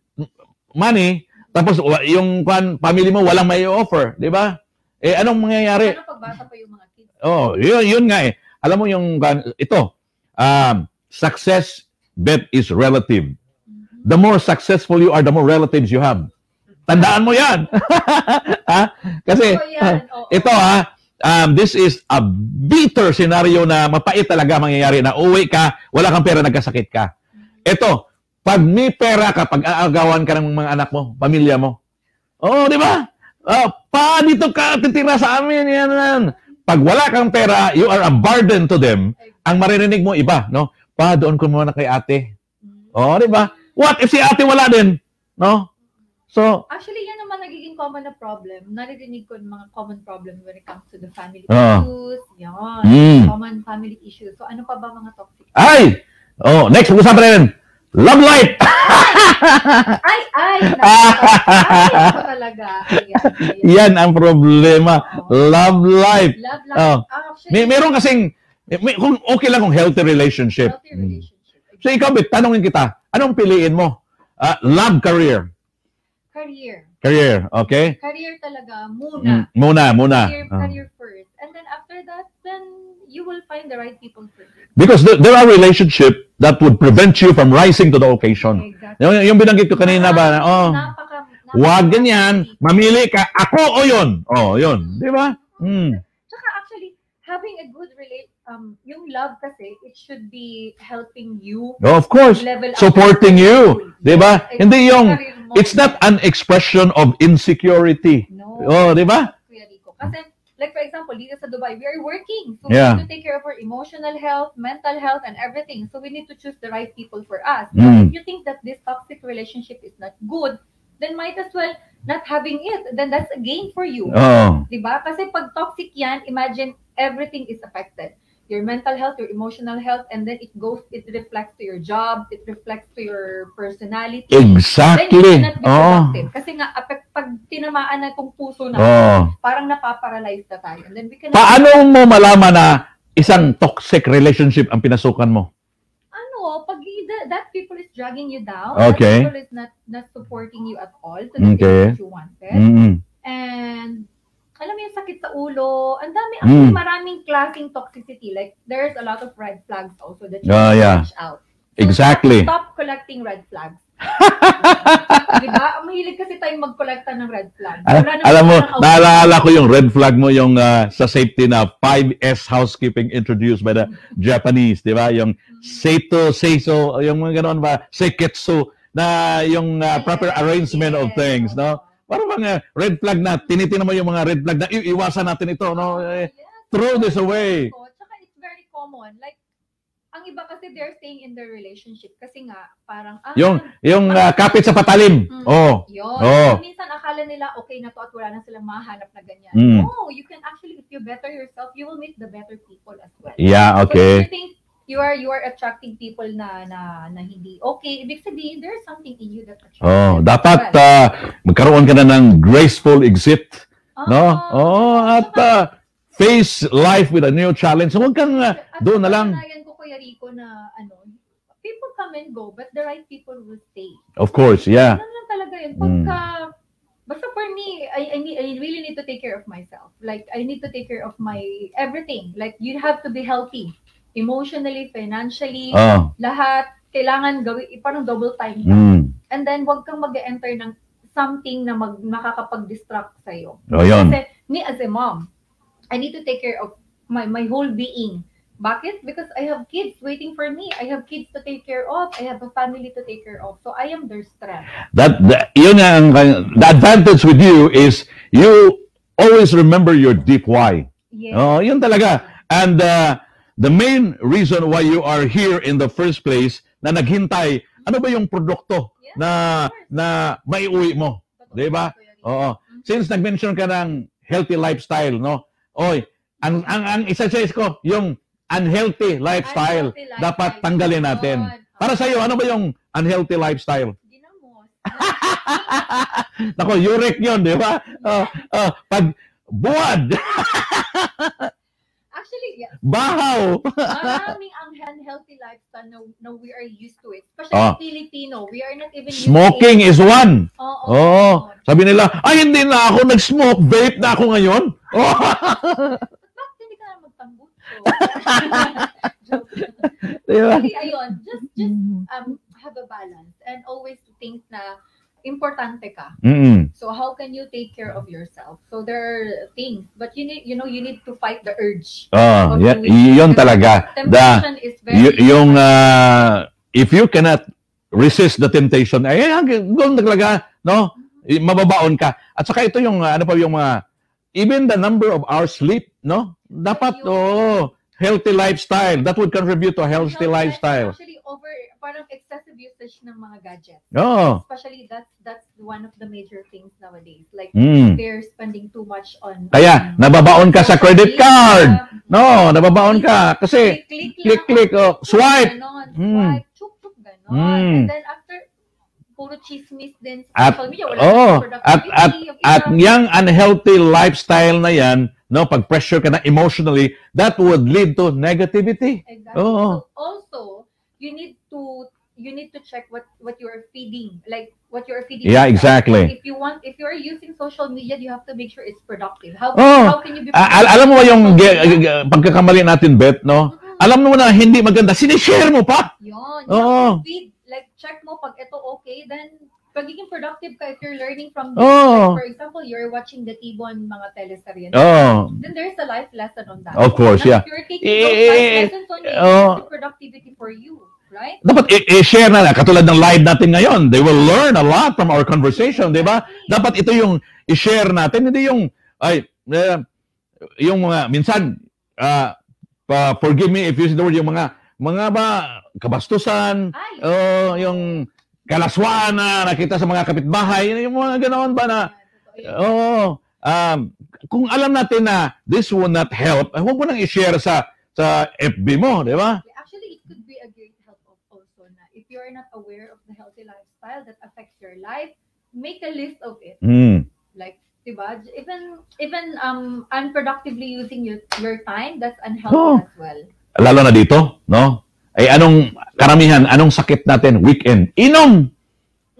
Speaker 1: money, tapos yung kwan, family mo walang may offer, di ba? Eh anong mangyayari?
Speaker 2: Ano pag bata pa yung mga kids?
Speaker 1: Oh, yun, yun nga eh. Alam mo yung ito, um, success bet is relative. The more successful you are, the more relatives you have. Tandaan mo yan. [LAUGHS] ha? Kasi
Speaker 2: yan, oo.
Speaker 1: ito ha, um, this is a bitter scenario na mapait talaga mangyayari na uwi ka, wala kang pera, nagkasakit ka. Ito, pag may pera ka, pag aagawan ka ng mga anak mo, pamilya mo, oh, di ba? Oh, pa, dito ka, titira sa amin, yan, yan. Pag wala kang pera, you are a burden to them. Ang maririnig mo, iba, no? Pa, doon ko muna kay ate. Oh, di ba? What if si ate wala din? No? So,
Speaker 2: Actually, yan naman nagiging common na problem. Naririnig ko ng mga common problem when it comes to the family
Speaker 1: Ah.
Speaker 2: issues. Yan.
Speaker 1: Mm.
Speaker 2: Common family issues. So, ano pa ba mga toxic?
Speaker 1: ay! Oh, next, pag-usapan natin. Love life! [LAUGHS]
Speaker 2: Ay, ay! Ay, talaga.
Speaker 1: Yan ang problema. Love life.
Speaker 2: Love life.
Speaker 1: Oh.
Speaker 2: Actually,
Speaker 1: May, meron kasing, may, kung okay lang kung healthy relationship.
Speaker 2: healthy relationship.
Speaker 1: So ikaw, Bit, tanongin kita, anong piliin mo? Ah, love career.
Speaker 2: career.
Speaker 1: Career, okay?
Speaker 2: Career talaga,
Speaker 1: Mm,
Speaker 2: muna.
Speaker 1: muna, muna.
Speaker 2: Career,
Speaker 1: Ah.
Speaker 2: career first. After that, then you will find the right people for you.
Speaker 1: Because there, there are relationship that would prevent you from rising to the occasion.
Speaker 2: Exactly.
Speaker 1: Yung, yung binanggit ko kanina ba, na, oh,
Speaker 2: Napaka, napaka-
Speaker 1: wag ganyan, mamili ka, ako o yun. Oh, yun. Di ba? Mm.
Speaker 2: Tsaka actually, having a good relate, um, yung love kasi, it should be helping you
Speaker 1: Oh, of course.
Speaker 2: level up.
Speaker 1: Supporting you.
Speaker 2: goal.
Speaker 1: Di ba?
Speaker 2: Yes,
Speaker 1: Hindi yung, it's not an expression of insecurity.
Speaker 2: No.
Speaker 1: Oh, di ba?
Speaker 2: Kuya Rico. Kasi, like for example, dito sa Dubai, we are working. So
Speaker 1: Yeah.
Speaker 2: we need to take care of our emotional health, mental health, and everything. So we need to choose the right people for us.
Speaker 1: Mm.
Speaker 2: If you think that this toxic relationship is not good, then might as well not having it. Then that's a gain for you.
Speaker 1: Oh.
Speaker 2: Diba? Kasi pag toxic yan, imagine everything is affected. Your mental health, your emotional health, and then it goes, it reflects to your job, it reflects to your personality. Then you
Speaker 1: Exactly.
Speaker 2: cannot be
Speaker 1: Oh.
Speaker 2: Kasi nga, pag tinamaan na itong puso na,
Speaker 1: Oh.
Speaker 2: parang napaparalyze na tayo. And then we cannot,
Speaker 1: Paano mo malaman na isang toxic relationship ang pinasukan mo?
Speaker 2: ano, pag that, that people is dragging you down,
Speaker 1: Okay.
Speaker 2: that people is not, not supporting you at all to the
Speaker 1: Okay.
Speaker 2: that you wanted,
Speaker 1: Mm.
Speaker 2: and alam mo yung sakit sa ulo, ang dami,
Speaker 1: Mm.
Speaker 2: actually maraming klaseng toxicity. Like, there's a lot of red flags also that you
Speaker 1: Ah,
Speaker 2: need to
Speaker 1: yeah.
Speaker 2: reach out.
Speaker 1: Exactly.
Speaker 2: Stop collecting red flags. [LAUGHS] diba? Mahilig kasi tayong magkolekta ng red flags.
Speaker 1: Al-
Speaker 2: naman
Speaker 1: alam mo, naalala ko yung red flag mo yung ah, sa safety na 5S housekeeping introduced by the [LAUGHS] Japanese, di ba? Yung seito, seiso, yung mga ganoon ba? Seiketsu, na yung ah, proper arrangement of things, no? Parang mga red flag na, tinitingnan mo yung mga red flag na "I- iwasan natin ito, no? Eh,
Speaker 2: Yes.
Speaker 1: throw this away.
Speaker 2: Tsaka it's very common. Like, ang iba kasi they're staying in their relationship kasi nga parang, ah,
Speaker 1: Yung, yung ah, kapit sa patalim.
Speaker 2: Mm.
Speaker 1: Oh.
Speaker 2: yun.
Speaker 1: Oh.
Speaker 2: Minsan akala nila okay na to at wala na silang mahanap na ganyan.
Speaker 1: Mm.
Speaker 2: No, you can actually, if you better yourself, you will meet the better people as well.
Speaker 1: Yeah,
Speaker 2: So if
Speaker 1: okay.
Speaker 2: you think you are you are attracting people na na na hindi okay, ibig sabihin there's something in you that attracts
Speaker 1: Oh, dapat
Speaker 2: well.
Speaker 1: ah, magkaroon ka na ng graceful exit No?
Speaker 2: Ah,
Speaker 1: Oh, at uh, face life with a new challenge. Huwag kang uh,
Speaker 2: At
Speaker 1: doon na lang.
Speaker 2: napatunayan ko, Kuya Rico, na ano, people come and go, but the right people will stay.
Speaker 1: Of course, yeah.
Speaker 2: Ano lang talaga yun.
Speaker 1: Mm.
Speaker 2: Pagka, basta for me, I, I, need, I really need to take care of myself. Like, I need to take care of my everything. Like, you have to be healthy. Emotionally, financially,
Speaker 1: Oh,
Speaker 2: lahat. Kailangan gawin, parang double time ka.
Speaker 1: mm.
Speaker 2: And then, wag kang mag-enter ng something na mag, makakapag-distract sa'yo.
Speaker 1: Oh, yun.
Speaker 2: Kasi, me as a mom, I need to take care of my my whole being. Bakit? Because I have kids waiting for me. I have kids to take care of. I have a family to take care of. So I am their strength.
Speaker 1: That, that yun ang the advantage with you is you always remember your deep why.
Speaker 2: Yes.
Speaker 1: Oh, yun talaga. And uh, the main reason why you are here in the first place na naghintay, ano ba yung produkto na na maiuwi mo? Di ba? Oo. Since nag-mention ka ng healthy lifestyle, no? Oy, ang ang ang isa sa ko, yung unhealthy lifestyle,
Speaker 2: Unhealthy lifestyle.
Speaker 1: dapat tanggalin natin.
Speaker 2: Yun.
Speaker 1: Para sa iyo, ano ba yung unhealthy lifestyle? [LAUGHS] Nako, uric 'yon, di ba? Oh, oh, pag buwad, [LAUGHS]
Speaker 2: Actually, yes.
Speaker 1: bahaw.
Speaker 2: Maraming ang unhealthy lifestyle na, na we are used to it. Especially
Speaker 1: Ah.
Speaker 2: Filipino. We are not even
Speaker 1: Smoking is one.
Speaker 2: Oo.
Speaker 1: Oh, sabi nila, ay hindi na ako nag-smoke, vape na ako ngayon. Oh. [LAUGHS]
Speaker 2: Bakit hindi ka na magtanggol? [LAUGHS] Joke.
Speaker 1: di ba?
Speaker 2: Actually, ayun, just, just um, have a balance and always think na importante ka.
Speaker 1: Mm.
Speaker 2: So how can you take care of yourself? So there are things, but you need, you know, you need to fight the urge.
Speaker 1: Oh,
Speaker 2: of
Speaker 1: y-
Speaker 2: doing
Speaker 1: yun talaga. The,
Speaker 2: Temptation is very
Speaker 1: y- yung, uh, if you cannot resist the temptation, ay, doon talaga, no? Mababaon ka. At saka ito yung, uh, ano pa yung mga, even the number of hours sleep, no? Dapat, oh, healthy lifestyle. That would contribute to a healthy
Speaker 2: Health-
Speaker 1: lifestyle.
Speaker 2: Actually, over parang excessive usage ng mga gadgets.
Speaker 1: Oh.
Speaker 2: Especially that's that's one of the major things nowadays. Like
Speaker 1: Mm.
Speaker 2: they're spending too much on
Speaker 1: Kaya,
Speaker 2: on
Speaker 1: nababaon ka sa credit card. No, nababaon ka. Kasi,
Speaker 2: click,
Speaker 1: click, click, oh, swipe.
Speaker 2: Ganon,
Speaker 1: Mm.
Speaker 2: swipe, chuk, chuk, ganon.
Speaker 1: Mm.
Speaker 2: And then after, puro chismis din
Speaker 1: At,
Speaker 2: sa social media. Wala
Speaker 1: oh, at, at, at yung unhealthy lifestyle na yan, no, pag pressure ka na emotionally, that would lead to negativity.
Speaker 2: Exactly.
Speaker 1: Oo.
Speaker 2: So also, you need to you need to check what what you are feeding, like what you are feeding.
Speaker 1: Yeah, exactly.
Speaker 2: If you want, if you are using social media, you have to make sure it's productive. How
Speaker 1: Oh,
Speaker 2: how can you be?
Speaker 1: Al- alam mo ba yung pagkakamali natin, Bet, no?
Speaker 2: Mhm.
Speaker 1: Alam mo na hindi maganda, sinishare mo pa.
Speaker 2: Yun. To feed, like, check mo pag ito okay, then pagiging productive ka if you're learning from this.
Speaker 1: Oo.
Speaker 2: Like, for example, you're watching the Tibon mga teleserye.
Speaker 1: Oh,
Speaker 2: Then there's a life lesson on that.
Speaker 1: Of course,
Speaker 2: Now,
Speaker 1: yeah.
Speaker 2: If you're taking
Speaker 1: Eh,
Speaker 2: those
Speaker 1: eh,
Speaker 2: life
Speaker 1: eh,
Speaker 2: lessons on
Speaker 1: oh.
Speaker 2: productivity for you, right?
Speaker 1: dapat i-share na, katulad ng live natin ngayon. They will learn a lot from our conversation, di ba? Dapat ito yung i-share natin, hindi yung, ay, eh, yung mga, minsan, ah, pa, forgive me if you use the word, yung mga, mga ba, kabastusan,
Speaker 2: Ay,
Speaker 1: oh, yung kalaswaan na nakita sa mga kapitbahay, yung mga ganoon ba na,
Speaker 2: yun.
Speaker 1: Oo. Um, kung alam natin na this will not help, huwag mo nang i-share sa sa FB mo, di ba?
Speaker 2: Actually, it could be a great help of also na if you are not aware of the healthy lifestyle that affects your life, make a list of it.
Speaker 1: Hmm.
Speaker 2: Like, diba? Even even um unproductively using your your time, that's unhealthy
Speaker 1: Oh.
Speaker 2: as well.
Speaker 1: Lalo na dito, no? Ay anong karamihan, anong sakit natin? Weekend. Inom.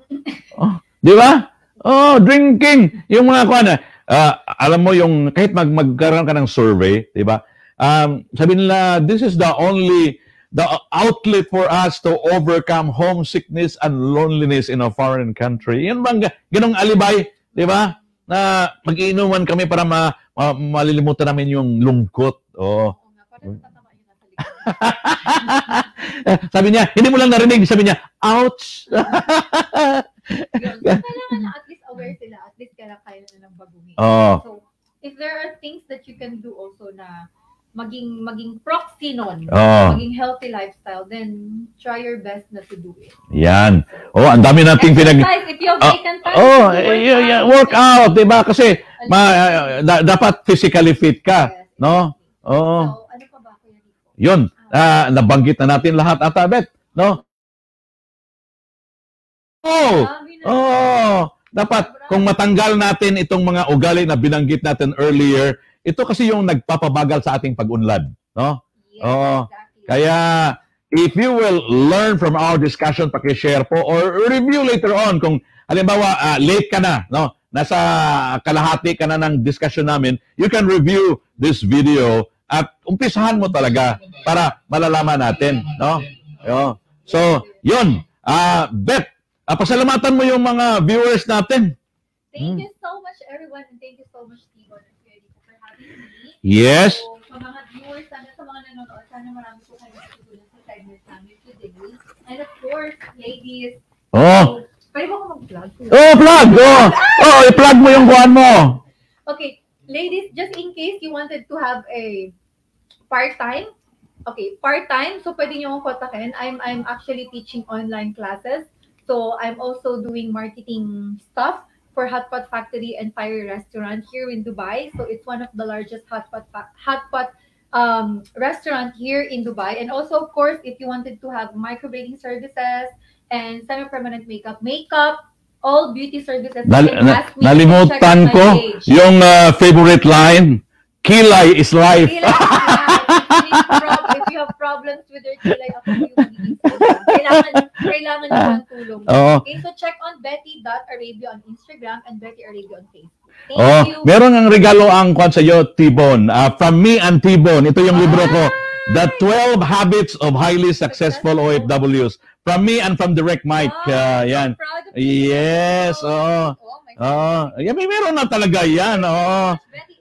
Speaker 1: [LAUGHS] Oh, di ba? Oh, drinking. Yung mga kuan, ah, alam mo yung kahit mag magkaroon ka ng survey, di ba? Um, sabi nila, this is the only the outlet for us to overcome homesickness and loneliness in a foreign country. Yun bang ga- ganong alibay, di ba? Na mag-iinuman kami para ma, ma- malilimutan namin yung lungkot. Oh.
Speaker 2: Oo [LAUGHS] likod.
Speaker 1: sabi niya, hindi mo lang narinig, sabi niya, ouch.
Speaker 2: Kailangan na at least aware sila. At least kaya kaya nilang baguhin.
Speaker 1: oh,
Speaker 2: So, if there are things that you can do also na maging maging proxy nun,
Speaker 1: oh,
Speaker 2: maging healthy lifestyle, then try your best na to do it.
Speaker 1: yan. Oh, ang dami nating pinag...
Speaker 2: If you have
Speaker 1: Ah,
Speaker 2: vacant time,
Speaker 1: Oh, eh, yeah, yeah, work out, 'di ba? Kasi ma, da- dapat physically fit ka, no? Oo.
Speaker 2: So, ano pa ba kuya Rico?
Speaker 1: 'Yun. Ah, nabanggit na natin lahat ata, Bet, no? Oh. Oh, dapat kung matanggal natin itong mga ugali na binanggit natin earlier, ito kasi yung nagpapabagal sa ating pag-unlad, no?
Speaker 2: Yes,
Speaker 1: Oo.
Speaker 2: exactly.
Speaker 1: Kaya if you will learn from our discussion, paki-share po or review later on kung halimbawa ah, late ka na, no? Nasa kalahati ka na ng discussion namin, you can review this video at umpisahan mo talaga para malalaman natin, no? Yo. So, 'yun. Ah, Bet, ah, pasalamatan mo yung mga viewers natin.
Speaker 2: Thank
Speaker 1: Hmm.
Speaker 2: you so much, everyone, and thank you so much, Tibon
Speaker 1: Yes.
Speaker 2: So, sa mga viewers, sana sa mga nanonood, sana marami po kayo natutunan sa segment namin today. And of course, ladies,
Speaker 1: Oh.
Speaker 2: pwede ba ako mag-vlog?
Speaker 1: Oh, plug. Oh, oh, i-plug mo yung kuan mo.
Speaker 2: Okay, ladies, just in case you wanted to have a part-time, okay, part-time, so pwede nyo akong kontakin. I'm, I'm actually teaching online classes. So I'm also doing marketing stuff for Hot Pot Factory and Fire Restaurant here in Dubai. So it's one of the largest hot pot hot pot um, restaurant here in Dubai. And also, of course, if you wanted to have microblading services and semi-permanent makeup, makeup, all beauty services,
Speaker 1: Nal- na- nalimutan ko
Speaker 2: page.
Speaker 1: yung uh, favorite line, Kilay is life.
Speaker 2: Kilay, [LAUGHS] need prob- if you have problems with your kilay, ako yung magiging. Kailangan, kailangan nyo ang tulong.
Speaker 1: Oo.
Speaker 2: Okay, so check on Betty.Arabia on Instagram and Betty Arabia on Facebook. Thank
Speaker 1: Oh,
Speaker 2: you.
Speaker 1: meron ang regalo ang kwan sa iyo, Tibon. Ah, from me and Tibon. Ito yung libro ko. The 12 Habits of Highly Successful OFWs. From me and from Direct Mike.
Speaker 2: I'm
Speaker 1: yan. Yes, oo.
Speaker 2: Oh, my
Speaker 1: Oh, yan, may meron na talaga yan. Oh.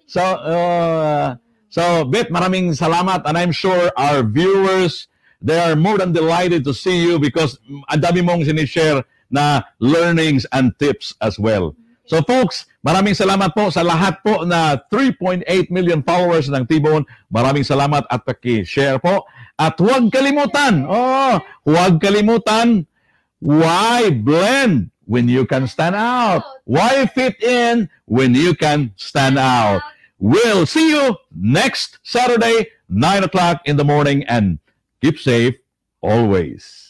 Speaker 1: So, uh, so Bet, maraming salamat and I'm sure our viewers, they are more than delighted to see you because ang dami mong sinishare na learnings and tips as well. So folks, maraming salamat po sa lahat po na 3.8 million followers ng T-Bone. Maraming salamat at paki-share po. At huwag kalimutan, oh, huwag kalimutan, why blend when you can stand out? Why fit in when you can stand out? We'll see you next Saturday, 9 o'clock in the morning, and keep safe always.